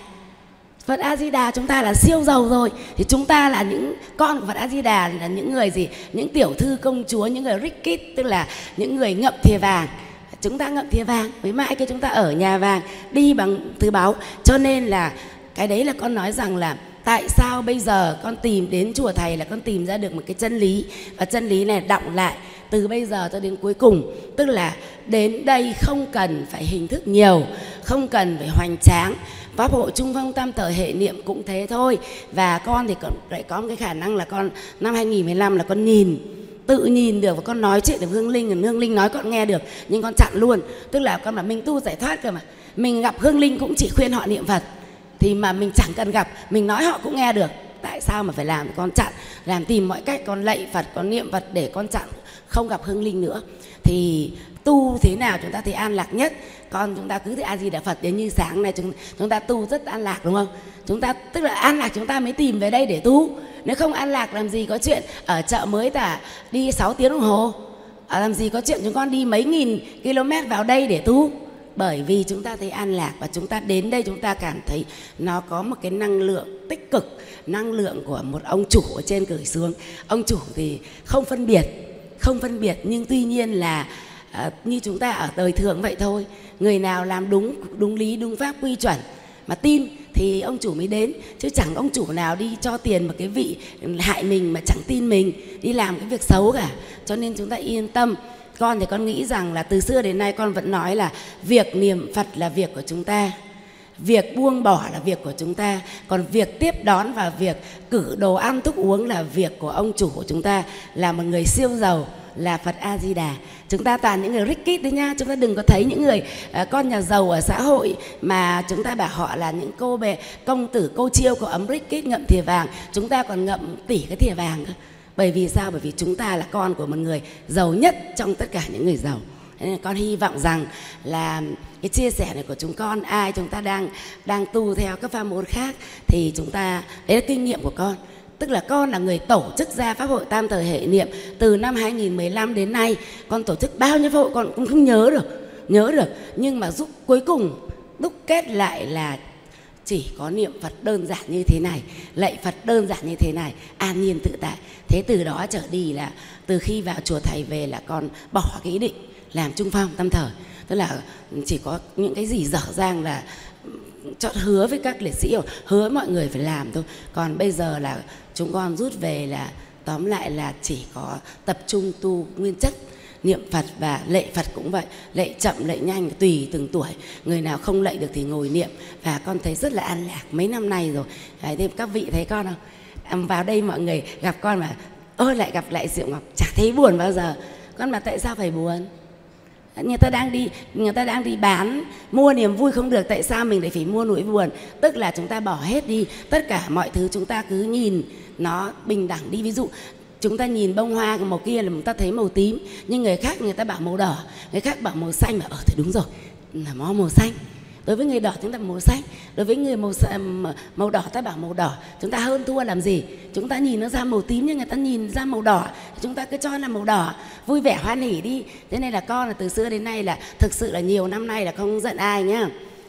B: Phật A Di Đà chúng ta là siêu giàu rồi. Thì chúng ta là những con của Phật A Di Đà là những người gì? Những tiểu thư công chúa, những người rich kid, tức là những người ngậm thìa vàng. Chúng ta ngậm thìa vàng, với mãi cái chúng ta ở nhà vàng, đi bằng thứ báo. Cho nên là cái đấy là con nói rằng là tại sao bây giờ con tìm đến chùa thầy là con tìm ra được một cái chân lý. Và chân lý này đọng lại từ bây giờ cho đến cuối cùng. Tức là đến đây không cần phải hình thức nhiều, không cần phải hoành tráng. Pháp hội trung phong tam tờ hệ niệm cũng thế thôi. Và con thì còn lại có một cái khả năng là con, năm 2015 là con nhìn, tự nhìn được và con nói chuyện được hương linh. Hương linh nói con nghe được, nhưng con chặn luôn. Tức là con bảo mình tu giải thoát cơ mà. Mình gặp hương linh cũng chỉ khuyên họ niệm phật thì mà mình chẳng cần gặp mình nói họ cũng nghe được. Tại sao mà phải làm con chặn làm tìm mọi cách con lạy phật con niệm phật để con chặn không gặp hương linh nữa? Thì tu thế nào chúng ta thấy an lạc nhất? Con chúng ta cứ thấy a di đà phật đến như sáng này chúng chúng ta tu rất an lạc đúng không? Chúng ta tức là an lạc chúng ta mới tìm về đây để tu. Nếu không an lạc làm gì có chuyện ở chợ mới tả đi 6 tiếng đồng hồ? À, làm gì có chuyện chúng con đi mấy nghìn km vào đây để tu? Bởi vì chúng ta thấy an lạc và chúng ta đến đây chúng ta cảm thấy nó có một cái năng lượng tích cực năng lượng của một ông chủ ở trên gửi xuống. Ông chủ thì không phân biệt không phân biệt nhưng tuy nhiên là à, như chúng ta ở đời thường vậy thôi người nào làm đúng đúng lý đúng pháp quy chuẩn mà tin thì ông chủ mới đến. Chứ chẳng ông chủ nào đi cho tiền một cái vị hại mình mà chẳng tin mình đi làm cái việc xấu cả. Cho nên chúng ta yên tâm con thì con nghĩ rằng là từ xưa đến nay con vẫn nói là việc niệm phật là việc của chúng ta. Việc buông bỏ là việc của chúng ta. Còn việc tiếp đón và việc cử đồ ăn thức uống là việc của ông chủ của chúng ta là một người siêu giàu là Phật A Di Đà. Chúng ta toàn những người rich kid đấy nha, chúng ta đừng có thấy những người uh, con nhà giàu ở xã hội mà chúng ta bảo họ là những cô bé công tử cô chiêu của ấm rich kid ngậm thìa vàng, chúng ta còn ngậm tỷ cái thìa vàng cơ bởi vì sao? Bởi vì chúng ta là con của một người giàu nhất trong tất cả những người giàu. Nên con hy vọng rằng là cái chia sẻ này của chúng con, ai chúng ta đang đang tu theo các pháp môn khác thì chúng ta, đấy là kinh nghiệm của con. Tức là con là người tổ chức ra pháp hội tam thời hệ niệm từ năm 2015 đến nay. Con tổ chức bao nhiêu pháp hội con cũng không nhớ được nhớ được. Nhưng mà giúp cuối cùng, đúc kết lại là chỉ có niệm Phật đơn giản như thế này, lạy Phật đơn giản như thế này, an nhiên tự tại. Thế từ đó trở đi là từ khi vào chùa thầy về là con bỏ cái ý định làm trung phong tâm thời tức là chỉ có những cái gì dở dang là chọn hứa với các liệt sĩ, hứa mọi người phải làm thôi. Còn bây giờ là chúng con rút về là, tóm lại là chỉ có tập trung tu nguyên chất niệm Phật và lệ Phật cũng vậy. Lệ chậm lệ nhanh tùy từng tuổi. Người nào không lệ được thì ngồi niệm. Và con thấy rất là an lạc mấy năm nay rồi. Đấy, thêm các vị thấy con không? Vào đây mọi người gặp con mà ôi lại gặp lại Diệu Ngọc. Chả thấy buồn bao giờ. Con mà tại sao phải buồn? Người ta đang đi người ta đang đi bán mua niềm vui không được tại sao mình lại phải mua nỗi buồn? Tức là chúng ta bỏ hết đi. Tất cả mọi thứ chúng ta cứ nhìn nó bình đẳng đi. Ví dụ chúng ta nhìn bông hoa màu kia là chúng ta thấy màu tím, nhưng người khác người ta bảo màu đỏ, người khác bảo màu xanh mà ở thì đúng rồi, là màu màu xanh. Đối với người đỏ chúng ta màu xanh, đối với người màu màu đỏ ta bảo màu đỏ, chúng ta hơn thua làm gì? Chúng ta nhìn nó ra màu tím nhưng người ta nhìn ra màu đỏ chúng ta cứ cho là màu đỏ. Vui vẻ hoan hỉ đi. Thế này là con là từ xưa đến nay là thực sự là nhiều năm nay là không giận ai nhá.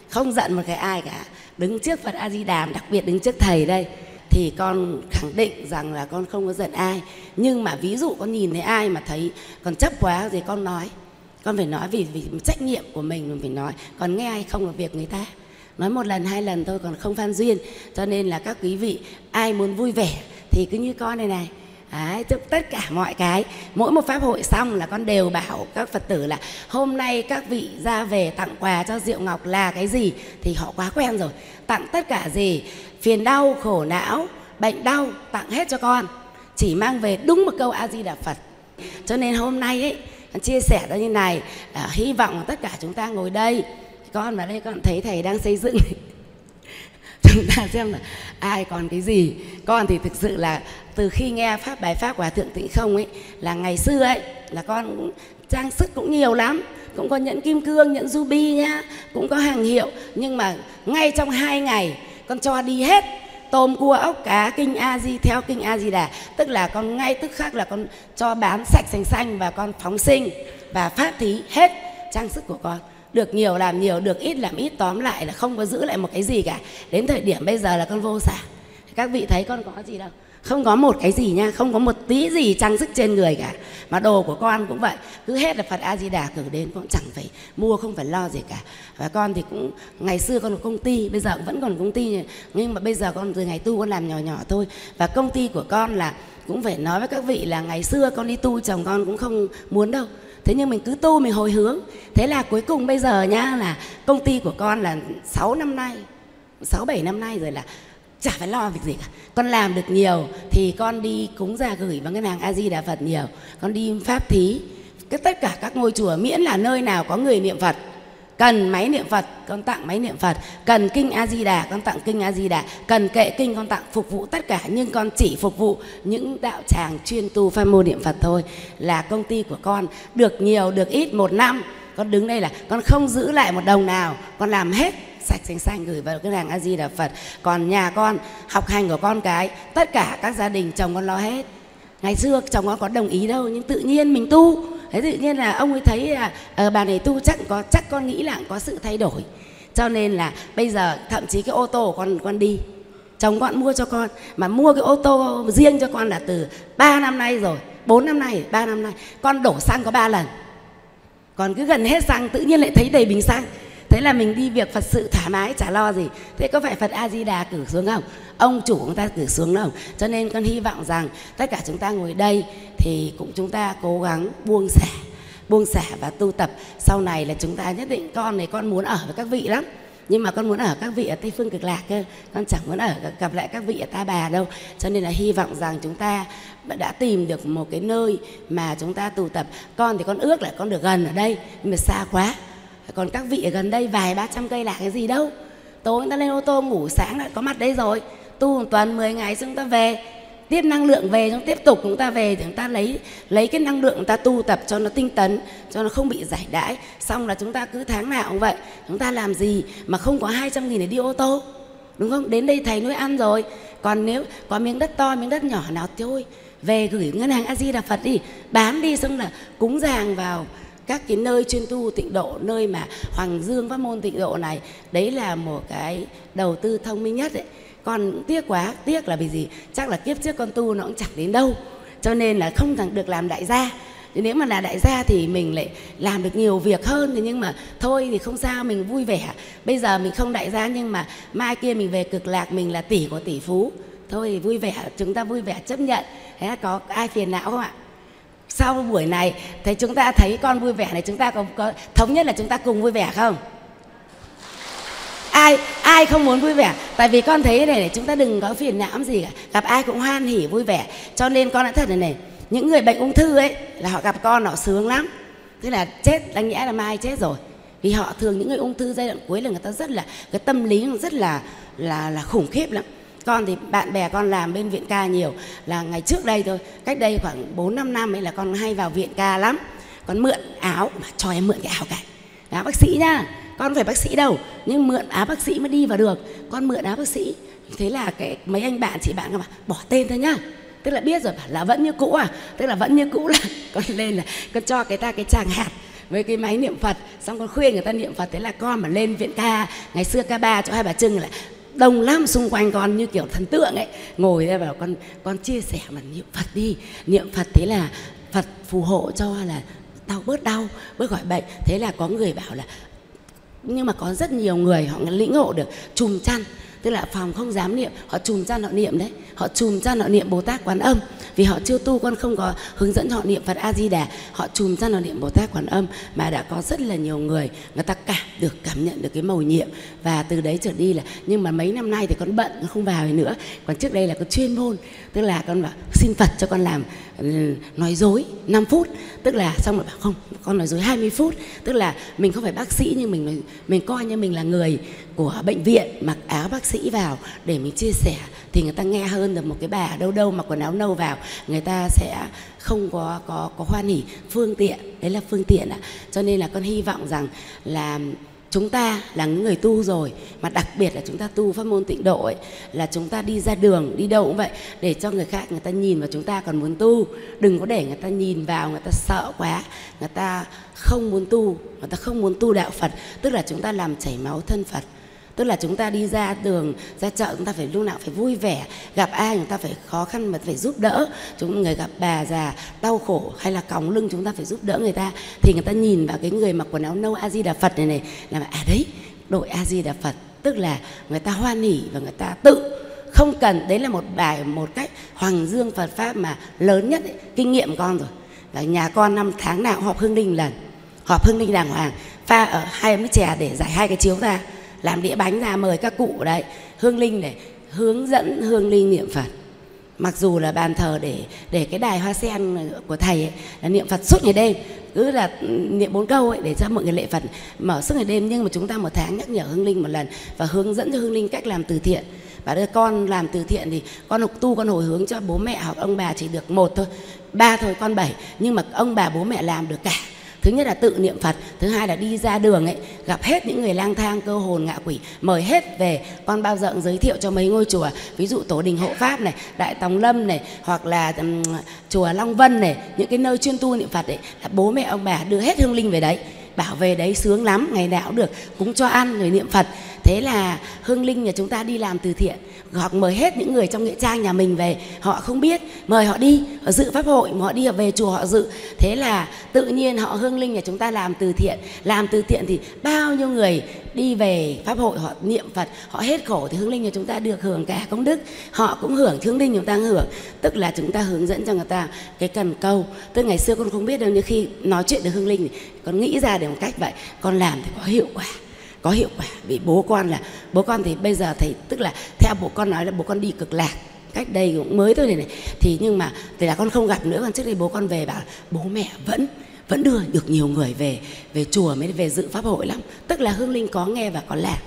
B: Không giận một cái ai cả. Đứng trước phật a di đà, đặc biệt đứng trước thầy đây thì con khẳng định rằng là con không có giận ai. Nhưng mà ví dụ con nhìn thấy ai mà thấy còn chấp quá thì con nói. Con phải nói vì vì trách nhiệm của mình mình phải nói. Còn nghe hay không là việc người ta. Nói một lần, hai lần thôi còn không phan duyên. Cho nên là các quý vị, ai muốn vui vẻ thì cứ như con này này. Đấy, tất cả mọi cái. Mỗi một pháp hội xong là con đều bảo các phật tử là hôm nay các vị ra về tặng quà cho diệu ngọc là cái gì? Thì họ quá quen rồi. Tặng tất cả gì? Phiền đau khổ não bệnh đau tặng hết cho con. Chỉ mang về đúng một câu a di đà phật. Cho nên hôm nay ấy chia sẻ ra như này à, hy vọng tất cả chúng ta ngồi đây. Con vào đây con thấy thầy đang xây dựng. chúng ta xem là ai còn cái gì? Con thì thực sự là từ khi nghe pháp bài pháp hòa thượng tịnh không ấy, là ngày xưa ấy, là con cũng trang sức cũng nhiều lắm. Cũng có nhẫn kim cương, nhẫn ruby nhá, cũng có hàng hiệu. Nhưng mà ngay trong hai ngày, con cho đi hết. Tôm, cua, ốc, cá, kinh a di, theo kinh a di đà. Tức là con ngay tức khắc là con cho bán sạch xanh xanh và con phóng sinh. Và phát thí hết trang sức của con được nhiều làm nhiều, được ít làm ít, tóm lại là không có giữ lại một cái gì cả. Đến thời điểm bây giờ là con vô sản các vị thấy con có gì đâu. Không có một cái gì nha, không có một tí gì trang sức trên người cả. Mà đồ của con cũng vậy. Cứ hết là phật a di đà cử đến cũng chẳng phải mua, không phải lo gì cả. Và con thì cũng, ngày xưa con ở công ty, bây giờ cũng vẫn còn công ty. Nhưng mà bây giờ con từ ngày tu con làm nhỏ nhỏ thôi. Và công ty của con là, cũng phải nói với các vị là ngày xưa con đi tu, chồng con cũng không muốn đâu thế nhưng mình cứ tu, mình hồi hướng. Thế là cuối cùng bây giờ nhá là công ty của con là 6 năm nay 6 7 năm nay rồi là chả phải lo việc gì cả. Con làm được nhiều thì con đi cúng ra gửi vào ngân hàng a di đà phật nhiều. Con đi pháp thí. Cái tất cả các ngôi chùa miễn là nơi nào có người niệm phật cần máy niệm phật, con tặng máy niệm phật. Cần kinh a di đà con tặng kinh a di đà cần kệ kinh, con tặng phục vụ tất cả, nhưng con chỉ phục vụ những đạo tràng chuyên tu pháp môn niệm phật thôi. Là công ty của con, được nhiều, được ít, một năm. Con đứng đây là, con không giữ lại một đồng nào. Con làm hết sạch xanh xanh gửi vào cái hàng a di đà phật. Còn nhà con, học hành của con cái, tất cả các gia đình, chồng con lo hết. Ngày xưa chồng con có đồng ý đâu, nhưng tự nhiên mình tu thế tự nhiên là ông ấy thấy là ờ, bà này tu chắc có chắc con nghĩ là có sự thay đổi. Cho nên là bây giờ thậm chí cái ô tô của con con đi. Chồng con mua cho con mà mua cái ô tô riêng cho con là từ 3 năm nay rồi 4 năm nay 3 năm nay. Con đổ xăng có 3 lần. Còn cứ gần hết xăng tự nhiên lại thấy đầy bình xăng thế là mình đi việc phật sự thoải mái, chả lo gì. Thế có phải phật a di đà cử xuống không? Ông chủ chúng ta cử xuống đâu cho nên con hy vọng rằng tất cả chúng ta ngồi đây thì cũng chúng ta cố gắng buông xả buông xả và tu tập. Sau này là chúng ta nhất định con này con muốn ở với các vị lắm. Nhưng mà con muốn ở các vị ở tây phương cực lạc cơ. Con chẳng muốn ở gặp lại các vị ở ta bà đâu. Cho nên là hy vọng rằng chúng ta đã tìm được một cái nơi mà chúng ta tụ tập. Con thì con ước là con được gần ở đây, nhưng mà xa quá còn các vị ở gần đây vài ba trăm cây là cái gì đâu. Tối người ta lên ô tô ngủ sáng lại có mặt đây rồi. Tu một tuần 10 ngày xong ta về. Tiếp năng lượng về chúng tiếp tục chúng ta về chúng ta lấy lấy cái năng lượng chúng ta tu tập cho nó tinh tấn, cho nó không bị giải đãi. Xong là chúng ta cứ tháng nào cũng vậy, chúng ta làm gì mà không có 200 nghìn để đi ô tô? Đúng không? Đến đây thầy nuôi ăn rồi. Còn nếu có miếng đất to, miếng đất nhỏ nào thôi, về gửi ngân hàng a di đà phật đi. Bán đi xong là cúng giàng vào các cái nơi chuyên tu tịnh độ, nơi mà hoàng dương pháp môn tịnh độ này, đấy là một cái đầu tư thông minh nhất đấy. Còn tiếc quá, tiếc là vì gì? Chắc là kiếp trước con tu nó cũng chẳng đến đâu, cho nên là không thằng được làm đại gia. Nếu mà là đại gia thì mình lại làm được nhiều việc hơn thì nhưng mà thôi thì không sao, mình vui vẻ. Bây giờ mình không đại gia nhưng mà mai kia mình về cực lạc, mình là tỷ của tỷ phú. Thôi thì vui vẻ, chúng ta vui vẻ chấp nhận. Thế có ai phiền não không ạ? Sau buổi này thấy chúng ta thấy con vui vẻ này chúng ta có, có thống nhất là chúng ta cùng vui vẻ không? Ai ai không muốn vui vẻ? Tại vì con thấy này, này chúng ta đừng có phiền não gì cả. Gặp ai cũng hoan hỉ vui vẻ. Cho nên con đã thật này này những người bệnh ung thư ấy là họ gặp con họ sướng lắm. Tức là chết đáng nghĩa là mai chết rồi. Vì họ thường những người ung thư giai đoạn cuối là người ta rất là cái tâm lý rất là là là khủng khiếp lắm con thì bạn bè con làm bên viện ca nhiều, là ngày trước đây thôi. Cách đây khoảng 4 năm năm ấy là con hay vào viện ca lắm. Con mượn áo, mà cho em mượn cái áo cái. Áo bác sĩ nhá, con phải bác sĩ đâu. Nhưng mượn áo bác sĩ mới đi vào được. Con mượn áo bác sĩ, thế là cái, mấy anh bạn chị bạn bảo, bỏ tên thôi nhá. Tức là biết rồi, bảo là vẫn như cũ à. Tức là vẫn như cũ là con lên là con cho cái ta cái tràng hạt với cái máy niệm phật. Xong con khuyên người ta niệm phật. Thế là con mà lên viện ca, ngày xưa ca ba chỗ hai bà trưng là đông lắm, xung quanh con như kiểu thần tượng ấy. Ngồi ra bảo con con chia sẻ mà niệm phật đi. Niệm phật thế là phật phù hộ cho là đau bớt đau, bớt khỏi bệnh. Thế là có người bảo là, nhưng mà có rất nhiều người họ lĩnh ngộ được chùm chăn tức là phòng không dám niệm, họ chùm ra họ niệm đấy. Họ chùm ra họ niệm bồ tát quán âm. Vì họ chưa tu, con không có hướng dẫn họ niệm phật a di đà. Họ chùm ra họ niệm bồ tát quán âm mà đã có rất là nhiều người người ta cảm được, cảm nhận được cái màu nhiệm. Và từ đấy trở đi là, nhưng mà mấy năm nay thì con bận, con không vào nữa. Còn trước đây là con chuyên môn. Tức là con bảo, xin phật cho con làm. Ừ, nói dối 5 phút, tức là xong rồi bảo không, con nói dối 20 phút, tức là mình không phải bác sĩ nhưng mình mình coi như mình là người của bệnh viện mặc áo bác sĩ vào để mình chia sẻ thì người ta nghe hơn được một cái bà đâu đâu mặc quần áo nâu vào, người ta sẽ không có có có hoan hỉ, phương tiện, đấy là phương tiện ạ. Cho nên là con hy vọng rằng là chúng ta là những người tu rồi, mà đặc biệt là chúng ta tu pháp môn tịnh độ ấy, là chúng ta đi ra đường, đi đâu cũng vậy, để cho người khác người ta nhìn vào chúng ta còn muốn tu. Đừng có để người ta nhìn vào, người ta sợ quá, người ta không muốn tu, người ta không muốn tu đạo phật. Tức là chúng ta làm chảy máu thân phật tức là chúng ta đi ra đường ra chợ chúng ta phải lúc nào phải vui vẻ gặp ai chúng ta phải khó khăn mà phải giúp đỡ. Chúng người gặp bà già đau khổ hay là còng lưng chúng ta phải giúp đỡ người ta thì người ta nhìn vào cái người mặc quần áo nâu a di đà phật này này là à đấy đội a di đà phật. Tức là người ta hoan hỉ và người ta tự không cần đấy là một bài một cách hoàng dương phật pháp mà lớn nhất ấy, kinh nghiệm con rồi. Là nhà con năm tháng nào họp hương linh lần họp hương linh đàng hoàng pha ở hai ấm chè để giải hai cái chiếu ra làm đĩa bánh ra mời các cụ đấy hương linh để hướng dẫn hương linh niệm phật. Mặc dù là bàn thờ để để cái đài hoa sen của thầy ấy, là niệm phật suốt ngày đêm cứ là niệm bốn câu ấy để cho mọi người lệ phật mở suốt ngày đêm. Nhưng mà chúng ta một tháng nhắc nhở hương linh một lần và hướng dẫn cho hương linh cách làm từ thiện. Và đây con làm từ thiện thì con học tu con hồi hướng cho bố mẹ hoặc ông bà chỉ được một thôi ba thôi con bảy. Nhưng mà ông bà bố mẹ làm được cả thứ nhất là tự niệm phật thứ hai là đi ra đường ấy gặp hết những người lang thang cơ hồn ngạ quỷ mời hết về. Con bao giờ giới thiệu cho mấy ngôi chùa ví dụ tổ đình hộ pháp này đại tòng lâm này hoặc là um, chùa long vân này những cái nơi chuyên tu niệm phật ấy là bố mẹ ông bà đưa hết hương linh về đấy bảo về đấy sướng lắm ngày nào cũng được cũng cho ăn rồi niệm phật thế là hương linh nhà chúng ta đi làm từ thiện hoặc mời hết những người trong nghĩa trang nhà mình về. Họ không biết, mời họ đi, họ dự pháp hội, mà họ đi họ về chùa họ dự. Thế là tự nhiên họ hương linh nhà chúng ta làm từ thiện. Làm từ thiện thì bao nhiêu người đi về pháp hội, họ niệm phật, họ hết khổ thì hương linh nhà chúng ta được hưởng cả công đức. Họ cũng hưởng hương linh chúng ta hưởng. Tức là chúng ta hướng dẫn cho người ta cái cần câu. Tức ngày xưa con không biết đâu, nhưng khi nói chuyện được hương linh thì con nghĩ ra được một cách vậy. Con làm thì có hiệu quả có hiệu quả. Vì bố con là bố con thì bây giờ thầy tức là theo bố con nói là bố con đi cực lạc. Cách đây cũng mới thôi này này. Thì nhưng mà thì là con không gặp nữa. Còn trước đây bố con về bảo bố mẹ vẫn vẫn đưa được nhiều người về về chùa mới về dự pháp hội lắm. Tức là hương linh có nghe và có làm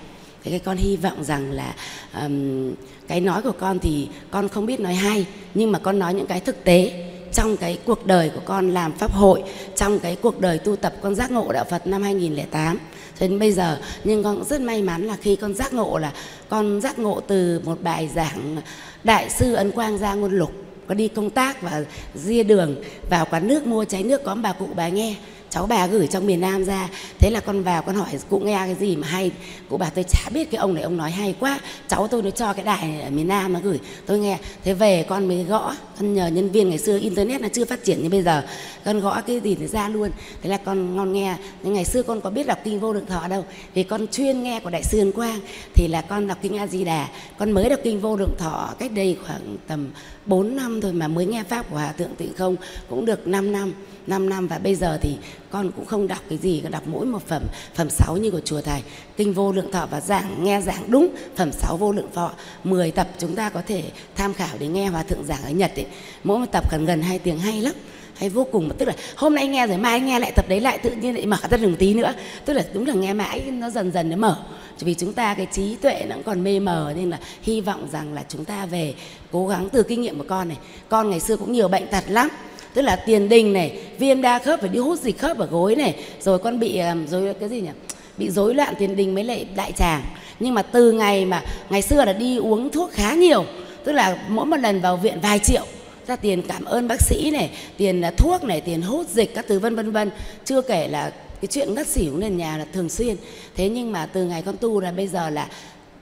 B: thế cái con hy vọng rằng là um, cái nói của con thì con không biết nói hay nhưng mà con nói những cái thực tế trong cái cuộc đời của con làm pháp hội, trong cái cuộc đời tu tập con giác ngộ đạo Phật năm 2008 cho đến bây giờ, nhưng con cũng rất may mắn là khi con giác ngộ là con giác ngộ từ một bài giảng đại sư ấn quang gia ngôn lục, có đi công tác và ria đường vào quán nước mua trái nước có bà cụ bà nghe cháu bà gửi trong miền Nam ra. Thế là con vào, con hỏi cụ nghe cái gì mà hay. Cụ bà tôi chả biết cái ông này, ông nói hay quá. Cháu tôi nó cho cái đài ở miền Nam nó gửi. Tôi nghe, thế về con mới gõ. Con nhờ nhân viên ngày xưa internet nó chưa phát triển như bây giờ. Con gõ cái gì thì ra luôn. Thế là con ngon nghe. Nhưng ngày xưa con có biết đọc kinh vô lượng thọ đâu. Vì con chuyên nghe của đại sư Ân Quang. Thì là con đọc kinh A Di Đà. Con mới đọc kinh vô lượng thọ cách đây khoảng tầm 4 năm thôi mà mới nghe pháp của hòa thượng tịnh không, cũng được 5 năm 5 năm. Và bây giờ thì con cũng không đọc cái gì, con đọc mỗi một phẩm phẩm 6 như của chùa thầy. Kinh vô lượng thọ và giảng, nghe giảng đúng phẩm 6 vô lượng thọ. 10 tập chúng ta có thể tham khảo để nghe hòa thượng giảng ở Nhật ấy. mỗi một tập gần gần 2 tiếng, hay lắm hay vô cùng, tức là hôm nay nghe rồi, mai nghe lại, tập đấy lại tự nhiên lại mở ra được một tí nữa. Tức là đúng là nghe mãi nó dần dần nó mở. Vì chúng ta cái trí tuệ nó còn mê mờ, nên là hy vọng rằng là chúng ta về cố gắng từ kinh nghiệm của con này. Con ngày xưa cũng nhiều bệnh tật lắm. Tức là tiền đình này, viêm đa khớp phải đi hút dịch khớp ở gối này. Rồi con bị rồi cái gì nhỉ? Bị rối loạn tiền đình mới lại đại tràng. Nhưng mà từ ngày mà ngày xưa là đi uống thuốc khá nhiều. Tức là mỗi một lần vào viện vài triệu ra tiền cảm ơn bác sĩ này, tiền à, thuốc này, tiền hút dịch các thứ, vân vân vân. Chưa kể là cái chuyện ngất xỉu nền nhà là thường xuyên. Thế nhưng mà từ ngày con tu là bây giờ là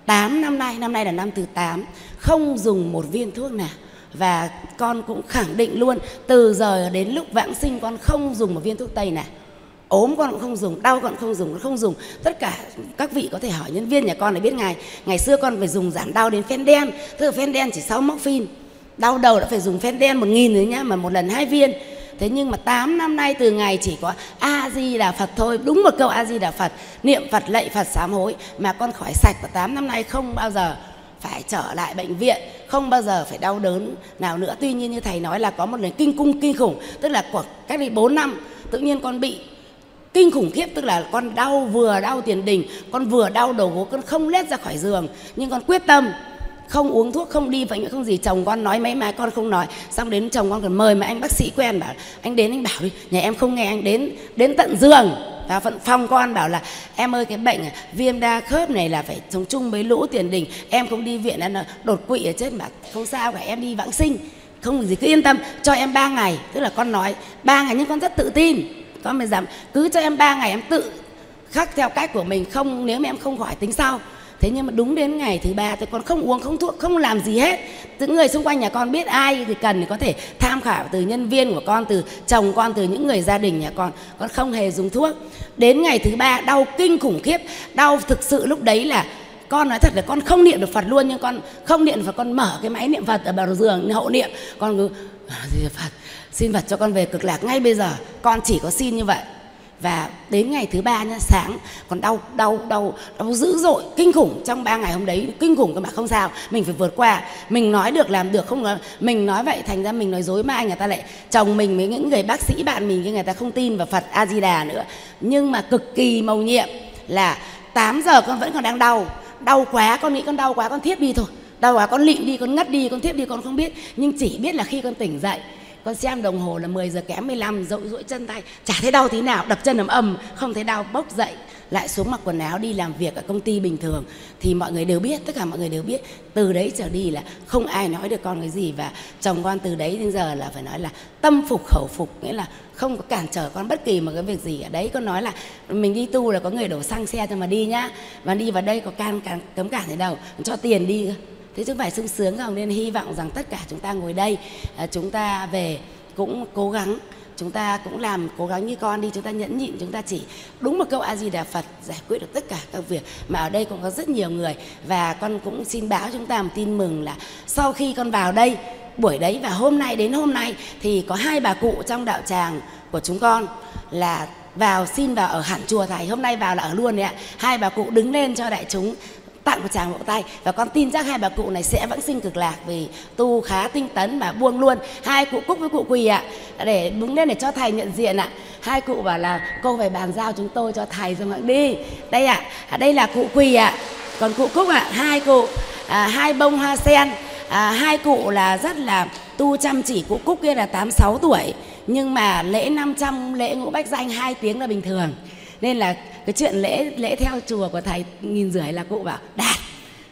B: 8 năm nay năm nay là năm thứ 8 không dùng một viên thuốc nào. Và con cũng khẳng định luôn, từ giờ đến lúc vãng sinh con không dùng một viên thuốc tây nào. Ốm con cũng không dùng, đau con cũng không dùng con không dùng. Tất cả các vị có thể hỏi nhân viên nhà con để biết ngày ngày xưa con phải dùng giảm đau đến phen đen tức là phen đen chỉ 6 móc phin đau đầu đã phải dùng phen đen một nghìn rồi nhá, mà một lần hai viên. Thế nhưng mà 8 năm nay từ ngày chỉ có a di đà phật thôi, đúng một câu a di đà phật, niệm phật, lạy phật, sám hối, mà con khỏi sạch và 8 năm nay không bao giờ phải trở lại bệnh viện, không bao giờ phải đau đớn nào nữa. Tuy nhiên như thầy nói là có một lần kinh cung kinh khủng, tức là của cách đây 4 năm, tự nhiên con bị kinh khủng khiếp, tức là con đau vừa đau tiền đình, con vừa đau đầu gối, con không lết ra khỏi giường. Nhưng con quyết tâm không uống thuốc, không đi bệnh không gì. Chồng con nói mấy mà con không nói. Xong đến chồng con còn mời mà anh bác sĩ quen, bảo, anh đến, anh bảo đi, nhà em không nghe, anh đến đến tận giường. Và phận phòng con bảo là, em ơi, cái bệnh à, viêm đa khớp này là phải sống chung với lũ tiền đình. Em không đi viện, em đột quỵ ở chết mà không sao cả, em đi vãng sinh. Không gì, cứ yên tâm, cho em 3 ngày. Tức là con nói 3 ngày nhưng con rất tự tin. Con mới dám cứ cho em 3 ngày, em tự khắc theo cách của mình, không, nếu mà em không khỏi, tính sau thế nhưng mà đúng đến ngày thứ ba thì con không uống không thuốc không làm gì hết. Những người xung quanh nhà con biết ai thì cần thì có thể tham khảo từ nhân viên của con từ chồng con từ những người gia đình nhà con. Con không hề dùng thuốc. Đến ngày thứ ba đau kinh khủng khiếp. Đau thực sự lúc đấy là con nói thật là con không niệm được phật luôn nhưng con không niệm phật con mở cái máy niệm phật ở bờ giường hậu niệm. Con cứ à, phật xin phật cho con về cực lạc. Ngay bây giờ con chỉ có xin như vậy và đến ngày thứ ba nhá sáng còn đau đau đau đau dữ dội, kinh khủng. Trong ba ngày hôm đấy, kinh khủng cơ mà, không sao. Mình phải vượt qua. Mình nói được, làm được, không nói mình nói vậy thành ra mình nói dối mai người ta lại chồng mình với những người bác sĩ, bạn mình người ta không tin vào phật a di đà nữa. Nhưng mà cực kỳ mầu nhiệm là 8 giờ con vẫn còn đang đau. Đau quá, con nghĩ con đau quá, con thiết đi thôi. Đau quá, con lịm đi, con ngất đi, con thiết đi, con không biết. Nhưng chỉ biết là khi con tỉnh dậy con xem đồng hồ là 10 giờ kém 15 dội dội chân tay, chả thấy đau tí nào, đập chân ầm ầm, không thấy đau, bốc dậy, lại xuống mặc quần áo đi làm việc ở công ty bình thường. Thì mọi người đều biết, tất cả mọi người đều biết, từ đấy trở đi là không ai nói được con cái gì và chồng con từ đấy đến giờ là phải nói là tâm phục khẩu phục, nghĩa là không có cản trở con bất kỳ một cái việc gì ở đấy, con nói là mình đi tu là có người đổ xăng xe cho mà đi nhá. Và đi vào đây có can cản cấm cản thế đâu, cho tiền đi thế chứ phải sung sướng không? Nên hy vọng rằng tất cả chúng ta ngồi đây à, chúng ta về cũng cố gắng, chúng ta cũng làm cố gắng như con đi, chúng ta nhẫn nhịn, chúng ta chỉ đúng một câu a di đà phật giải quyết được tất cả các việc mà ở đây cũng có rất nhiều người. Và con cũng xin báo chúng ta một tin mừng là sau khi con vào đây, buổi đấy và hôm nay, đến hôm nay thì có hai bà cụ trong đạo tràng của chúng con là vào xin vào ở hẳn chùa thầy. Hôm nay vào là ở luôn đấy ạ. Hai bà cụ đứng lên cho đại chúng tặng một tràng vỗ tay. Và con tin chắc hai bà cụ này sẽ vẫn sinh cực lạc vì tu khá tinh tấn mà buông luôn. Hai cụ cúc với cụ quỳ ạ. Để đúng lên để cho thầy nhận diện ạ. Hai cụ bảo là cô phải bàn giao chúng tôi cho thầy rồi mà đi. Đây ạ. À, đây là cụ quỳ ạ. Còn cụ cúc ạ à, hai cụ à, hai bông hoa sen. À, hai cụ là rất là tu chăm chỉ. Cụ cúc kia là 86 tuổi. Nhưng mà lễ 500 lễ ngũ bách danh hai tiếng là bình thường. Nên là cái chuyện lễ lễ theo chùa của thầy nghìn rưỡi là cụ bảo, đạt.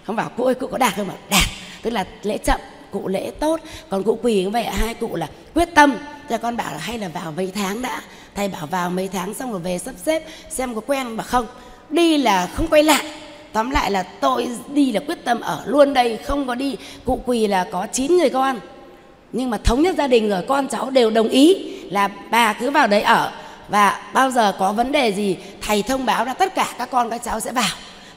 B: Không bảo, cụ ơi, cụ có đạt không? Bảo, đạt. Tức là lễ chậm, cụ lễ tốt. Còn cụ quỳ cũng vậy, hai cụ là quyết tâm. Cho con bảo là hay là vào mấy tháng đã. Thầy bảo, vào mấy tháng xong rồi về sắp xếp, xem có quen mà không. Đi là không quay lại. Tóm lại là tôi đi là quyết tâm ở luôn đây, không có đi. Cụ quỳ là có 9 người con. Nhưng mà thống nhất gia đình rồi, con cháu đều đồng ý là bà cứ vào đấy ở và bao giờ có vấn đề gì, thầy thông báo ra tất cả các con các cháu sẽ vào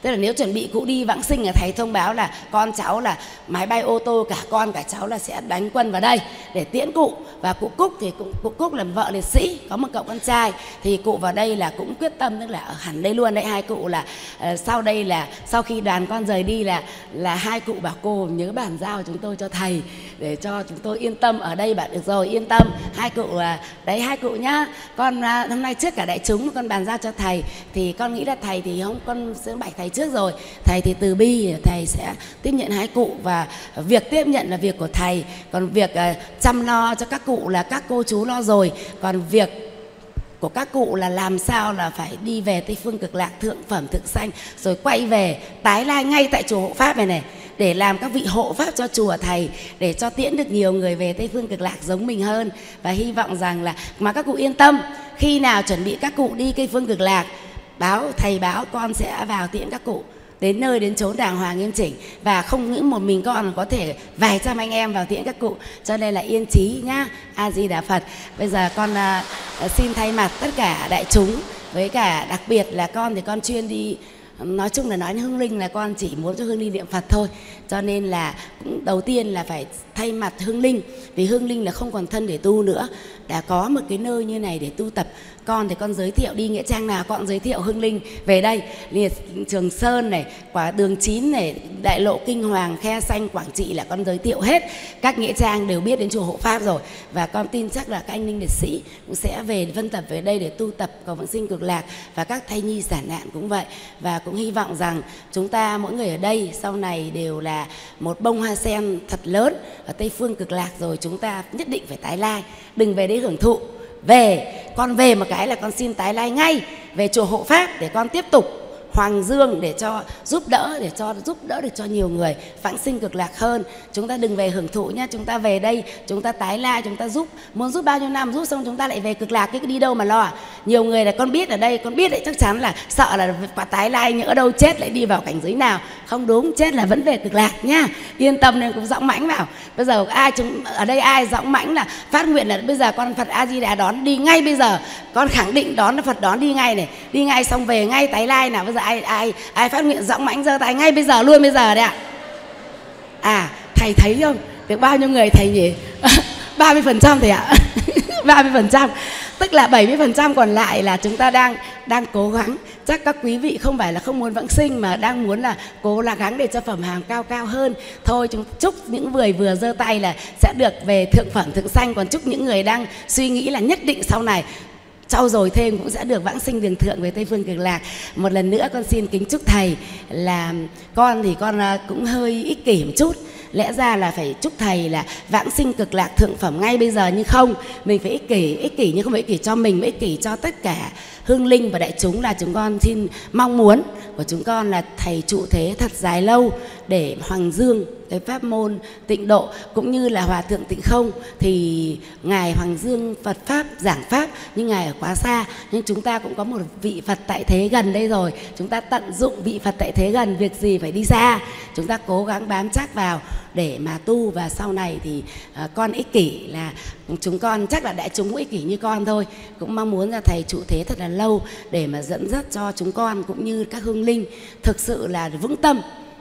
B: tức là nếu chuẩn bị cụ đi vãng sinh là thầy thông báo là con cháu là máy bay ô tô cả con cả cháu là sẽ đánh quân vào đây để tiễn cụ. Và cụ cúc thì cụ, cụ cúc là vợ liệt sĩ có một cậu con trai. Thì cụ vào đây là cũng quyết tâm tức là ở hẳn đây luôn đấy. Hai cụ là uh, sau đây là sau khi đoàn con rời đi là là hai cụ bảo cô nhớ bàn giao chúng tôi cho thầy để cho chúng tôi yên tâm ở đây. Bạn được rồi yên tâm. Hai cụ là đấy hai cụ nhá. Con uh, hôm nay trước cả đại chúng con bàn giao cho thầy. Thì con nghĩ là thầy thì không con sẽ bảy thầy trước rồi. Thầy thì từ bi thầy sẽ tiếp nhận hai cụ và việc tiếp nhận là việc của thầy. Còn việc uh, chăm lo cho các cụ là các cô chú lo rồi. Còn việc của các cụ là làm sao là phải đi về Tây Phương Cực Lạc thượng phẩm thượng sanh rồi quay về tái lai ngay tại chùa hộ pháp này này để làm các vị hộ pháp cho chùa thầy để cho tiễn được nhiều người về Tây Phương Cực Lạc giống mình hơn. Và hy vọng rằng là mà các cụ yên tâm khi nào chuẩn bị các cụ đi Tây Phương Cực Lạc báo thầy báo con sẽ vào tiễn các cụ đến nơi đến chốn đàng hoàng nghiêm chỉnh và không những một mình con có thể vài trăm anh em vào tiễn các cụ. Cho nên là yên trí nhá a di đà phật. Bây giờ con uh, xin thay mặt tất cả đại chúng với cả đặc biệt là con thì con chuyên đi nói chung là nói hương linh là con chỉ muốn cho hương linh niệm phật thôi. Cho nên là cũng đầu tiên là phải thay mặt hương linh vì hương linh là không còn thân để tu nữa. Đã có một cái nơi như này để tu tập con thì con giới thiệu đi, nghĩa trang nào con giới thiệu hưng linh. Về đây liệt trường sơn này, quả đường chín này, đại lộ kinh hoàng, khe xanh, quảng trị là con giới thiệu hết. Các nghĩa trang đều biết đến chùa hộ pháp rồi. Và con tin chắc là các anh linh liệt sĩ cũng sẽ về vân tập về đây để tu tập cầu vãng sinh cực lạc. Và các thai nhi sản nạn cũng vậy. Và cũng hy vọng rằng chúng ta mỗi người ở đây sau này đều là một bông hoa sen thật lớn ở tây phương cực lạc rồi chúng ta nhất định phải tái lai. Đừng về đây hưởng thụ về. Con về một cái là con xin tái lai ngay về chùa hộ pháp để con tiếp tục Hoàng Dương để cho giúp đỡ, để cho, giúp đỡ được cho nhiều người. Vãng sinh cực lạc hơn. Chúng ta đừng về hưởng thụ nhá. Chúng ta về đây, chúng ta tái la chúng ta giúp. Muốn giúp bao nhiêu năm giúp xong, chúng ta lại về cực lạc. Cái đi đâu mà lo à? Nhiều người là con biết ở đây, con biết đấy, chắc chắn là sợ là quả tái lai nhỡ đâu chết lại đi vào cảnh giới nào. Không đúng, chết là vẫn về cực lạc nhá. Yên tâm nên cũng dõng mãnh vào. Bây giờ ai chúng, ở đây ai dõng mãnh là phát nguyện là bây giờ con Phật A Di Đà đón đi ngay bây giờ. Con khẳng định đón Phật đón đi ngay này. Đi ngay xong về ngay tái lai nào. Bây giờ ai ai ai phát nguyện giọng mãnh giơ tay ngay bây giờ luôn bây giờ đấy ạ. À thầy thấy không? Được bao nhiêu người thầy nhỉ? 30 phần trăm thầy ạ. 30 phần trăm. Tức là 70 phần trăm còn lại là chúng ta đang đang cố gắng. Chắc các quý vị không phải là không muốn vãng sinh mà đang muốn là cố là gắng để cho phẩm hàng cao cao hơn. Thôi, chúng chúc những người vừa giơ tay là sẽ được về thượng phẩm, thượng sanh. Còn chúc những người đang suy nghĩ là nhất định sau này trau dồi thêm cũng sẽ được vãng sinh đường thượng về tây phương cực lạc. Một lần nữa con xin kính chúc thầy là con thì con à, cũng hơi ích kỷ một chút lẽ ra là phải chúc thầy là vãng sinh cực lạc thượng phẩm ngay bây giờ nhưng không. Mình phải ích kỷ ích kỷ nhưng không phải ích kỷ cho mình mà ích kỷ cho tất cả hương linh và đại chúng là chúng con xin mong muốn của chúng con là thầy trụ thế thật dài lâu để hoàng dương cái pháp môn tịnh độ cũng như là hòa thượng tịnh không. Thì ngài hoàng dương phật pháp giảng pháp nhưng ngài ở quá xa nhưng chúng ta cũng có một vị phật tại thế gần đây rồi. Chúng ta tận dụng vị phật tại thế gần, việc gì phải đi xa. Chúng ta cố gắng bám chắc vào để mà tu và sau này thì uh, con ích kỷ là chúng con chắc là đại chúng ích kỷ như con thôi. Cũng mong muốn là thầy trụ thế thật là lâu để mà dẫn dắt cho chúng con cũng như các hương linh thực sự là vững tâm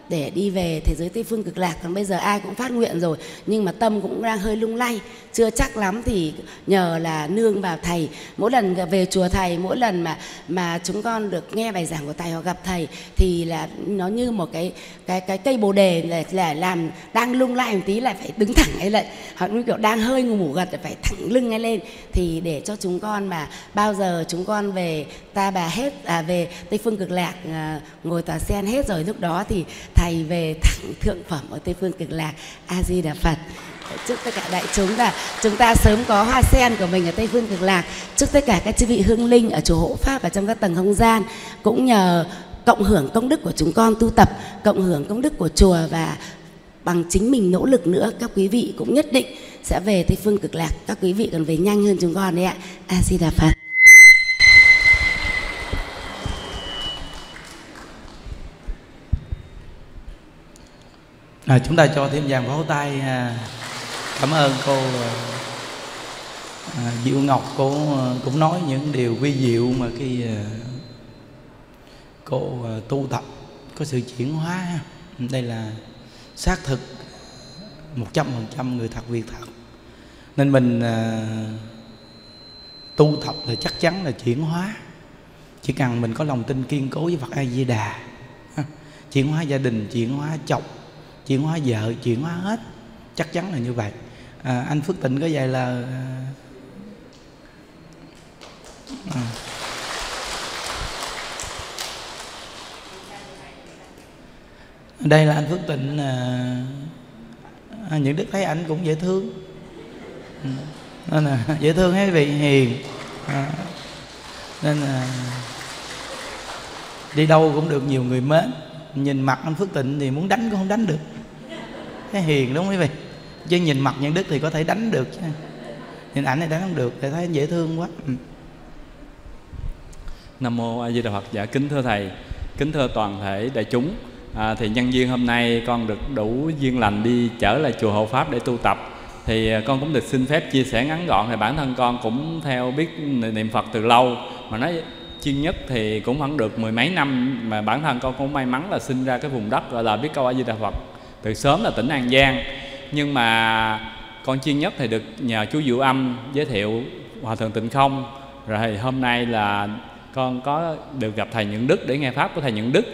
B: để đi về thế giới tây phương cực lạc. Còn bây giờ ai cũng phát nguyện rồi nhưng mà tâm cũng đang hơi lung lay. Chưa chắc lắm thì nhờ là nương vào thầy. Mỗi lần về chùa thầy mỗi lần mà mà chúng con được nghe bài giảng của thầy hoặc gặp thầy thì là nó như một cái cái cái cây bồ đề là, là làm đang lung lay một tí lại phải đứng thẳng ấy lại. Hoặc như kiểu đang hơi ngủ gật phải thẳng lưng ngay lên. Thì để cho chúng con mà bao giờ chúng con về ta bà hết à về tây phương cực lạc à, ngồi tòa sen hết rồi lúc đó thì thầy về thẳng thượng phẩm ở tây phương cực lạc a di đà phật chúc tất cả đại chúng là, chúng ta sớm có hoa sen của mình ở tây phương cực lạc. Chúc tất cả các chư vị hương linh ở chùa hộ pháp và trong các tầng không gian, cũng nhờ cộng hưởng công đức của chúng con tu tập, cộng hưởng công đức của chùa và bằng chính mình nỗ lực nữa, các quý vị cũng nhất định sẽ về tây phương cực lạc. Các quý vị còn về nhanh hơn chúng con đấy ạ. A di đà phật
A: à, chúng ta cho thêm vàng pháo tay à, cảm ơn cô à, diệu ngọc. Cô à, cũng nói những điều vi diệu mà khi à, cô à, tu tập có sự chuyển hóa. Đây là xác thực một trăm phần trăm người thật việc thật. Nên mình à, tu tập là chắc chắn là chuyển hóa. Chỉ cần mình có lòng tin kiên cố với Phật A Di Đà chuyển hóa gia đình chuyển hóa chồng chuyển hóa vợ chuyển hóa hết. Chắc chắn là như vậy. À, anh Phước Tịnh có vậy là à, à. đây là anh Phước Tịnh à, à, những đức thấy anh cũng dễ thương. Ừ, nên là dễ thương hết vị hiền. À, nên là đi đâu cũng được nhiều người mến. Nhìn mặt anh Phước Tịnh thì muốn đánh cũng không đánh được cái hiền đúng không quý vị? Chứ nhìn mặt nhân đức thì có thể đánh được chứ. Nhìn ảnh này đánh không được thì thấy dễ thương quá. Ừ.
C: nam mô a di đà phật. Dạ kính thưa thầy kính thưa toàn thể đại chúng. À, thì nhân duyên hôm nay con được đủ duyên lành đi trở lại chùa hộ pháp để tu tập. Thì à, con cũng được xin phép chia sẻ ngắn gọn thì bản thân con cũng theo biết niệm phật từ lâu. Mà nói chuyên nhất thì cũng vẫn được mười mấy năm mà bản thân con cũng may mắn là sinh ra cái vùng đất gọi là biết câu a di đà phật từ sớm là tỉnh an giang. Nhưng mà con chuyên nhất thì được nhờ chú Diệu Âm giới thiệu Hòa Thượng Tịnh Không. Rồi hôm nay là con có được gặp thầy Nhận Đức để nghe pháp của thầy Nhận Đức.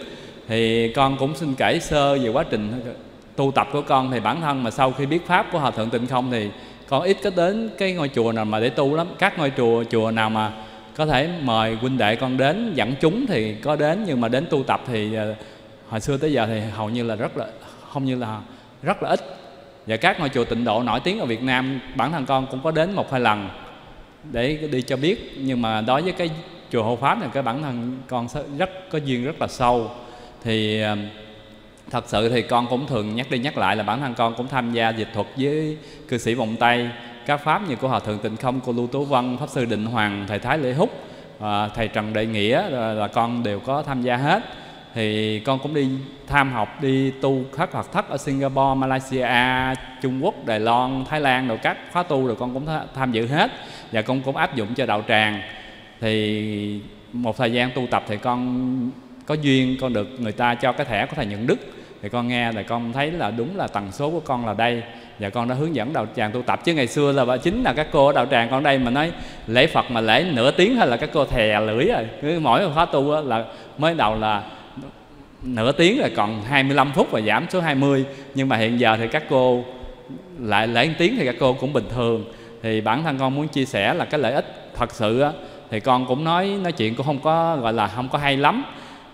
C: Thì con cũng xin kể sơ về quá trình tu tập của con. Thì bản thân mà sau khi biết pháp của Hòa Thượng Tịnh Không thì con ít có đến cái ngôi chùa nào mà để tu lắm. Các ngôi chùa chùa nào mà có thể mời huynh đệ con đến dẫn chúng thì có đến. Nhưng mà đến tu tập thì à, hồi xưa tới giờ thì hầu như là rất là không như là rất là ít. Và các ngôi chùa tịnh độ nổi tiếng ở Việt Nam, bản thân con cũng có đến một hai lần để đi cho biết. Nhưng mà đối với cái chùa hộ pháp này, cái bản thân con rất, có duyên rất là sâu. Thì ờ, thật sự thì con cũng thường nhắc đi nhắc lại là bản thân con cũng tham gia dịch thuật với cư sĩ vòng Tay, các pháp như của hòa thượng tịnh không cô lưu tú văn pháp sư định hoàng, thầy thái lễ húc ờ, thầy trần đại nghĩa là con đều có tham gia hết thì con cũng đi tham học đi tu khắc hoặc thất ở Singapore, Malaysia, Trung Quốc, Đài Loan, Thái Lan rồi các khóa tu rồi con cũng tham dự hết. Và con cũng áp dụng cho đạo tràng. Thì một thời gian tu tập thì con có duyên con được người ta cho cái thẻ của thầy nhận đức. Thì con nghe thì con thấy là đúng là tần số của con là đây. Và con đã hướng dẫn đạo tràng tu tập. Chứ ngày xưa là bà chính là các cô ở đạo tràng con đây mà nói lễ phật mà lễ nửa tiếng hay là các cô thè lưỡi rồi. Cứ mỗi khóa tu là mới đầu là nửa tiếng rồi còn 25 phút và giảm số 20 nhưng mà hiện giờ thì các cô lại lễ tiếng thì các cô cũng bình thường. Thì bản thân con muốn chia sẻ là cái lợi ích thật sự á, thì con cũng nói nói chuyện cũng không có gọi là không có hay lắm.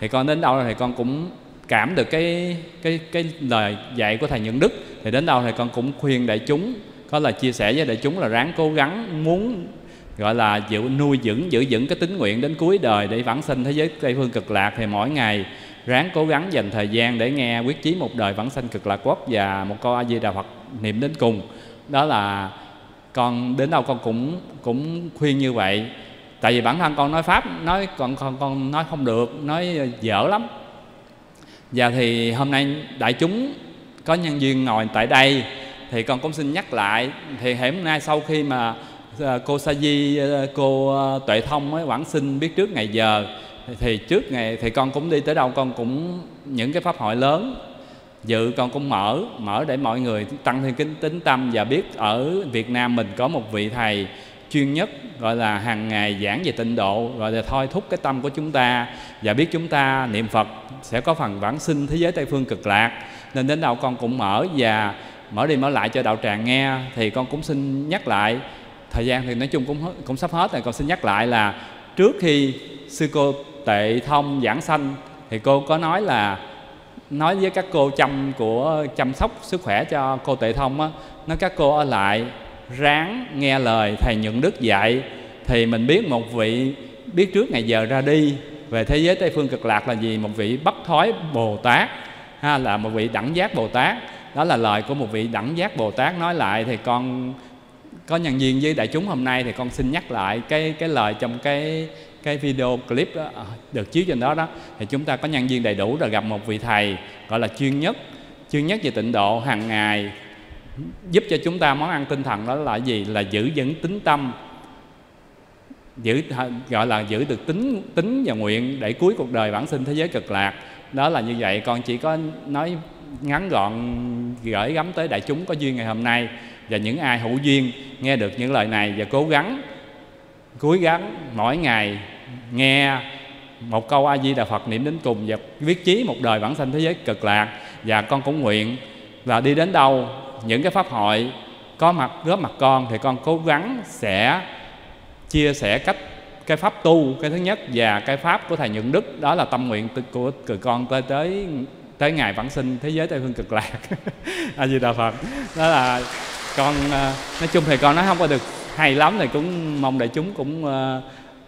C: Thì con đến đâu thì con cũng cảm được cái cái cái lời dạy của thầy Nhân Đức. Thì đến đâu thì con cũng khuyên đại chúng có là chia sẻ với đại chúng là ráng cố gắng muốn gọi là giữ nuôi dưỡng giữ vững cái tính nguyện đến cuối đời để vãng sinh thế giới tây phương cực lạc thì mỗi ngày ráng cố gắng dành thời gian để nghe quyết chí một đời vãng sanh cực lạc quốc và một câu a di đà phật niệm đến cùng. Đó là, con đến đâu con cũng cũng khuyên như vậy. Tại vì bản thân con nói pháp, nói con con con nói không được, nói dở lắm. Và thì hôm nay đại chúng có nhân duyên ngồi tại đây, thì con cũng xin nhắc lại, thì hôm nay sau khi mà ờ, cô sa di ờ, cô ờ, tuệ thông mới quảng sinh biết trước ngày giờ thì trước ngày thì con cũng đi tới đâu, con cũng, những cái pháp hội lớn, dự con cũng mở mở để mọi người tăng thêm kính tính tâm và biết ở Việt Nam mình có một vị thầy chuyên nhất, gọi là hàng ngày giảng về tịnh độ, gọi là thôi thúc cái tâm của chúng ta và biết chúng ta niệm Phật sẽ có phần vãng sinh thế giới Tây phương cực lạc. Nên đến đâu con cũng mở và mở đi mở lại cho đạo tràng nghe. Thì con cũng xin nhắc lại, thời gian thì nói chung cũng cũng sắp hết rồi, con xin nhắc lại là trước khi sư cô tệ thông giảng sanh. Thì cô có nói là, nói với các cô chăm của, chăm sóc sức khỏe cho cô tệ thông á, nói các cô ở lại ráng nghe lời thầy nhuận đức dạy, thì mình biết một vị, biết trước ngày giờ ra đi về thế giới tây phương cực lạc là gì, một vị bất thói bồ tát, ha, là một vị đẳng giác bồ tát. Đó là lời của một vị đẳng giác bồ tát nói lại, thì con, có nhân duyên với đại chúng hôm nay thì con xin nhắc lại cái cái lời trong cái cái video clip đó, à, được chiếu trên đó đó thì chúng ta có nhân viên đầy đủ rồi gặp một vị thầy gọi là chuyên nhất. Chuyên nhất về tịnh độ hàng ngày giúp cho chúng ta món ăn tinh thần đó là gì? Là giữ vững tính tâm giữ gọi là giữ được tính tính và nguyện để cuối cuộc đời bản sinh thế giới cực lạc. Đó là như vậy con chỉ có nói ngắn gọn gửi gắm tới đại chúng có duyên ngày hôm nay. Và những ai hữu duyên nghe được những lời này và cố gắng cúi gắng mỗi ngày nghe một câu a di đà phật niệm đến cùng và viết chí một đời bản sinh thế giới cực lạc. Và con cũng nguyện là đi đến đâu, những cái pháp hội có mặt, góp mặt con thì con cố gắng sẽ chia sẻ cách cái pháp tu, cái thứ nhất và cái pháp của thầy nhuận đức. Đó là tâm nguyện của của con tới tới tới ngày vãng sinh thế giới tây phương cực lạc. A di đà phật. Đó là con ờ, nói chung thì con nói không có được hay lắm thì cũng mong đại chúng cũng uh,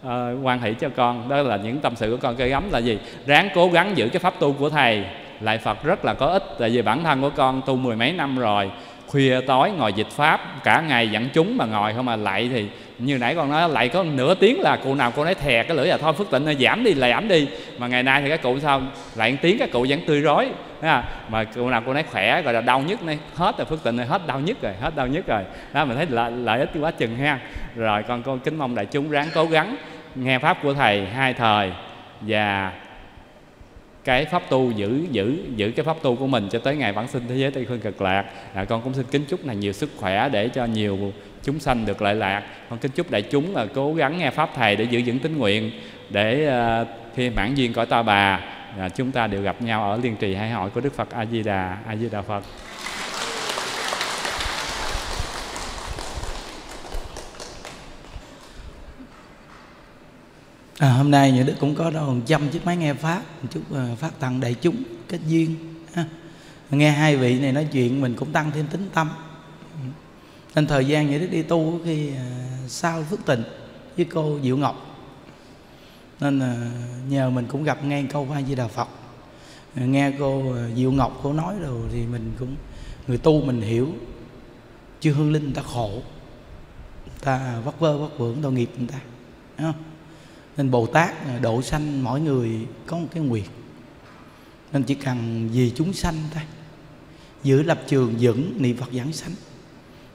C: uh, quan hỷ cho con. Đó là những tâm sự của con cây gấm là gì? Ráng cố gắng giữ cái pháp tu của thầy. Lại phật rất là có ích. Tại vì bản thân của con tu mười mấy năm rồi khuya tối ngồi dịch pháp cả ngày dẫn chúng mà ngồi không mà lại thì như nãy con nói lại có nửa tiếng là cụ nào cô nói thè cái lưỡi là thôi phước tịnh ơi giảm đi giảm đi. Mà ngày nay thì các cụ sao? Lại tiếng các cụ vẫn tươi rói ha mà cụ nào cô nói khỏe rồi là đau nhất này. Hết rồi phước tịnh này hết đau nhất rồi hết đau nhất rồi. Đó mình thấy lợi, lợi ích quá chừng ha. Rồi con con kính mong đại chúng ráng cố gắng nghe pháp của thầy hai thời và cái pháp tu giữ giữ giữ cái pháp tu của mình cho tới ngày vãng sinh thế giới tây phương cực lạc. À, con cũng xin kính chúc là nhiều sức khỏe để cho nhiều chúng sanh được lợi lạc. Con kính chúc đại chúng là cố gắng nghe pháp thầy để giữ vững tín nguyện để à, khi mãn duyên cõi ta bà. À, chúng ta đều gặp nhau ở liên trì hai hội của đức phật a di đà a di đà phật.
A: À, hôm nay nhà đức cũng có đâu trăm chiếc máy nghe pháp một chút à, uh, phát tặng đại chúng kết duyên ha. nghe hai vị này nói chuyện mình cũng tăng thêm tính tâm nên thời gian nhà đức đi tu khi uh, sau phước tình với cô diệu ngọc nên uh, nhờ mình cũng gặp ngay câu hoa di đà phật nghe cô uh, diệu ngọc cô nói rồi thì mình cũng người tu mình hiểu chưa hương linh người ta khổ người ta vất vơ vất vưởng tội nghiệp người ta Đúng không? Nên bồ tát à, độ sanh mỗi người có một cái nguyện nên chỉ cần vì chúng sanh thôi. Giữ lập trường vững, niệm phật giảng sanh.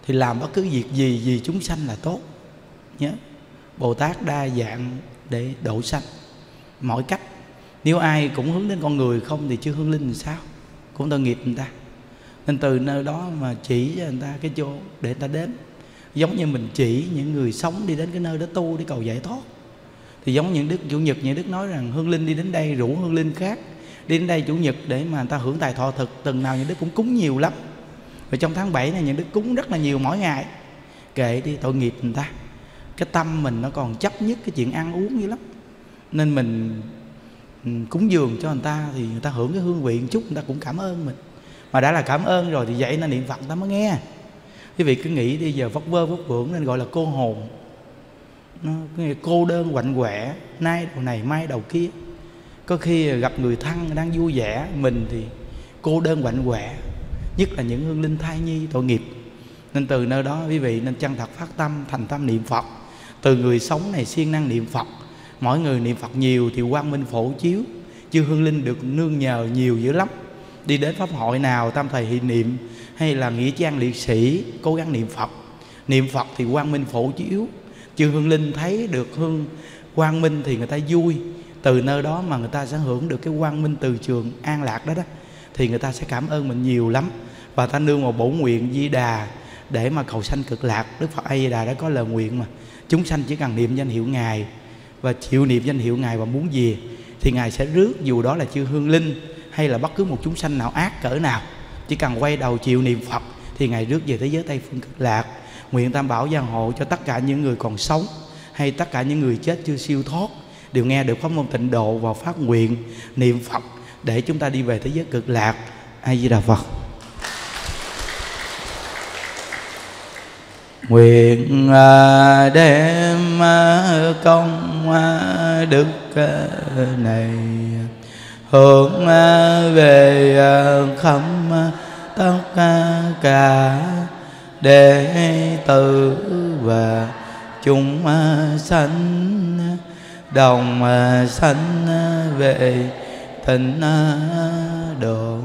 A: Thì làm bất cứ việc gì vì chúng sanh là tốt. Nhớ, bồ tát đa dạng để độ sanh. Mọi cách, nếu ai cũng hướng đến con người không thì chưa hướng linh thì sao? Cũng tội nghiệp người ta. Nên từ nơi đó mà chỉ cho người ta cái chỗ để người ta đến. Giống như mình chỉ những người sống đi đến cái nơi đó tu để cầu giải thoát thì giống những đức chủ nhật những đức nói rằng, hương linh đi đến đây, rủ hương linh khác. Đi đến đây chủ nhật để mà người ta hưởng tài thọ thực từng nào những đức cũng cúng nhiều lắm. Và trong tháng 7 này, những đức cúng rất là nhiều mỗi ngày. Kệ đi, tội nghiệp người ta. Cái tâm mình nó còn chấp nhất cái chuyện ăn uống dữ lắm. Nên mình ừ, cúng dường cho người ta thì người ta hưởng cái hương vị một chút, người ta cũng cảm ơn mình. Mà đã là cảm ơn rồi thì vậy nên niệm phật ta mới nghe. Quý vị cứ nghĩ đi, giờ vất vơ vất vưởng nên gọi là cô hồn nó cô đơn quạnh quẻ, nay đầu này, mai đầu kia. Có khi gặp người thân đang vui vẻ, mình thì cô đơn quạnh quẻ, nhất là những hương linh thai nhi, tội nghiệp. Nên từ nơi đó, quý vị nên chân thật phát tâm, thành tâm niệm phật. Từ người sống này siêng năng niệm phật. Mỗi người niệm phật nhiều thì quang minh phổ chiếu chư hương linh được nương nhờ nhiều dữ lắm. Đi đến pháp hội nào, tam thầy hiện niệm, hay là nghĩa trang liệt sĩ, cố gắng niệm phật. Niệm phật thì quang minh phổ chiếu chư hương linh thấy được hương quang minh thì người ta vui. Từ nơi đó mà người ta sẽ hưởng được cái quang minh từ trường an lạc đó đó, thì người ta sẽ cảm ơn mình nhiều lắm. Và ta nương vào bổ nguyện di đà để mà cầu sanh cực lạc. Đức phật a di đà đã có lời nguyện mà. Chúng sanh chỉ cần niệm danh hiệu ngài và chịu niệm danh hiệu ngài và muốn gì thì ngài sẽ rước dù đó là chư hương linh hay là bất cứ một chúng sanh nào ác cỡ nào. Chỉ cần quay đầu chịu niệm phật, thì ngài rước về thế giới tây phương cực lạc nguyện tam bảo gia hộ cho tất cả những người còn sống hay tất cả những người chết chưa siêu thoát đều nghe được pháp môn tịnh độ và phát nguyện niệm phật để chúng ta đi về thế giới cực lạc. A di đà phật. Nguyện à, đem à, công à, đức này hướng về khắp tất cả đệ tử và chúng à, sanh đồng à, sanh à, về tịnh độ.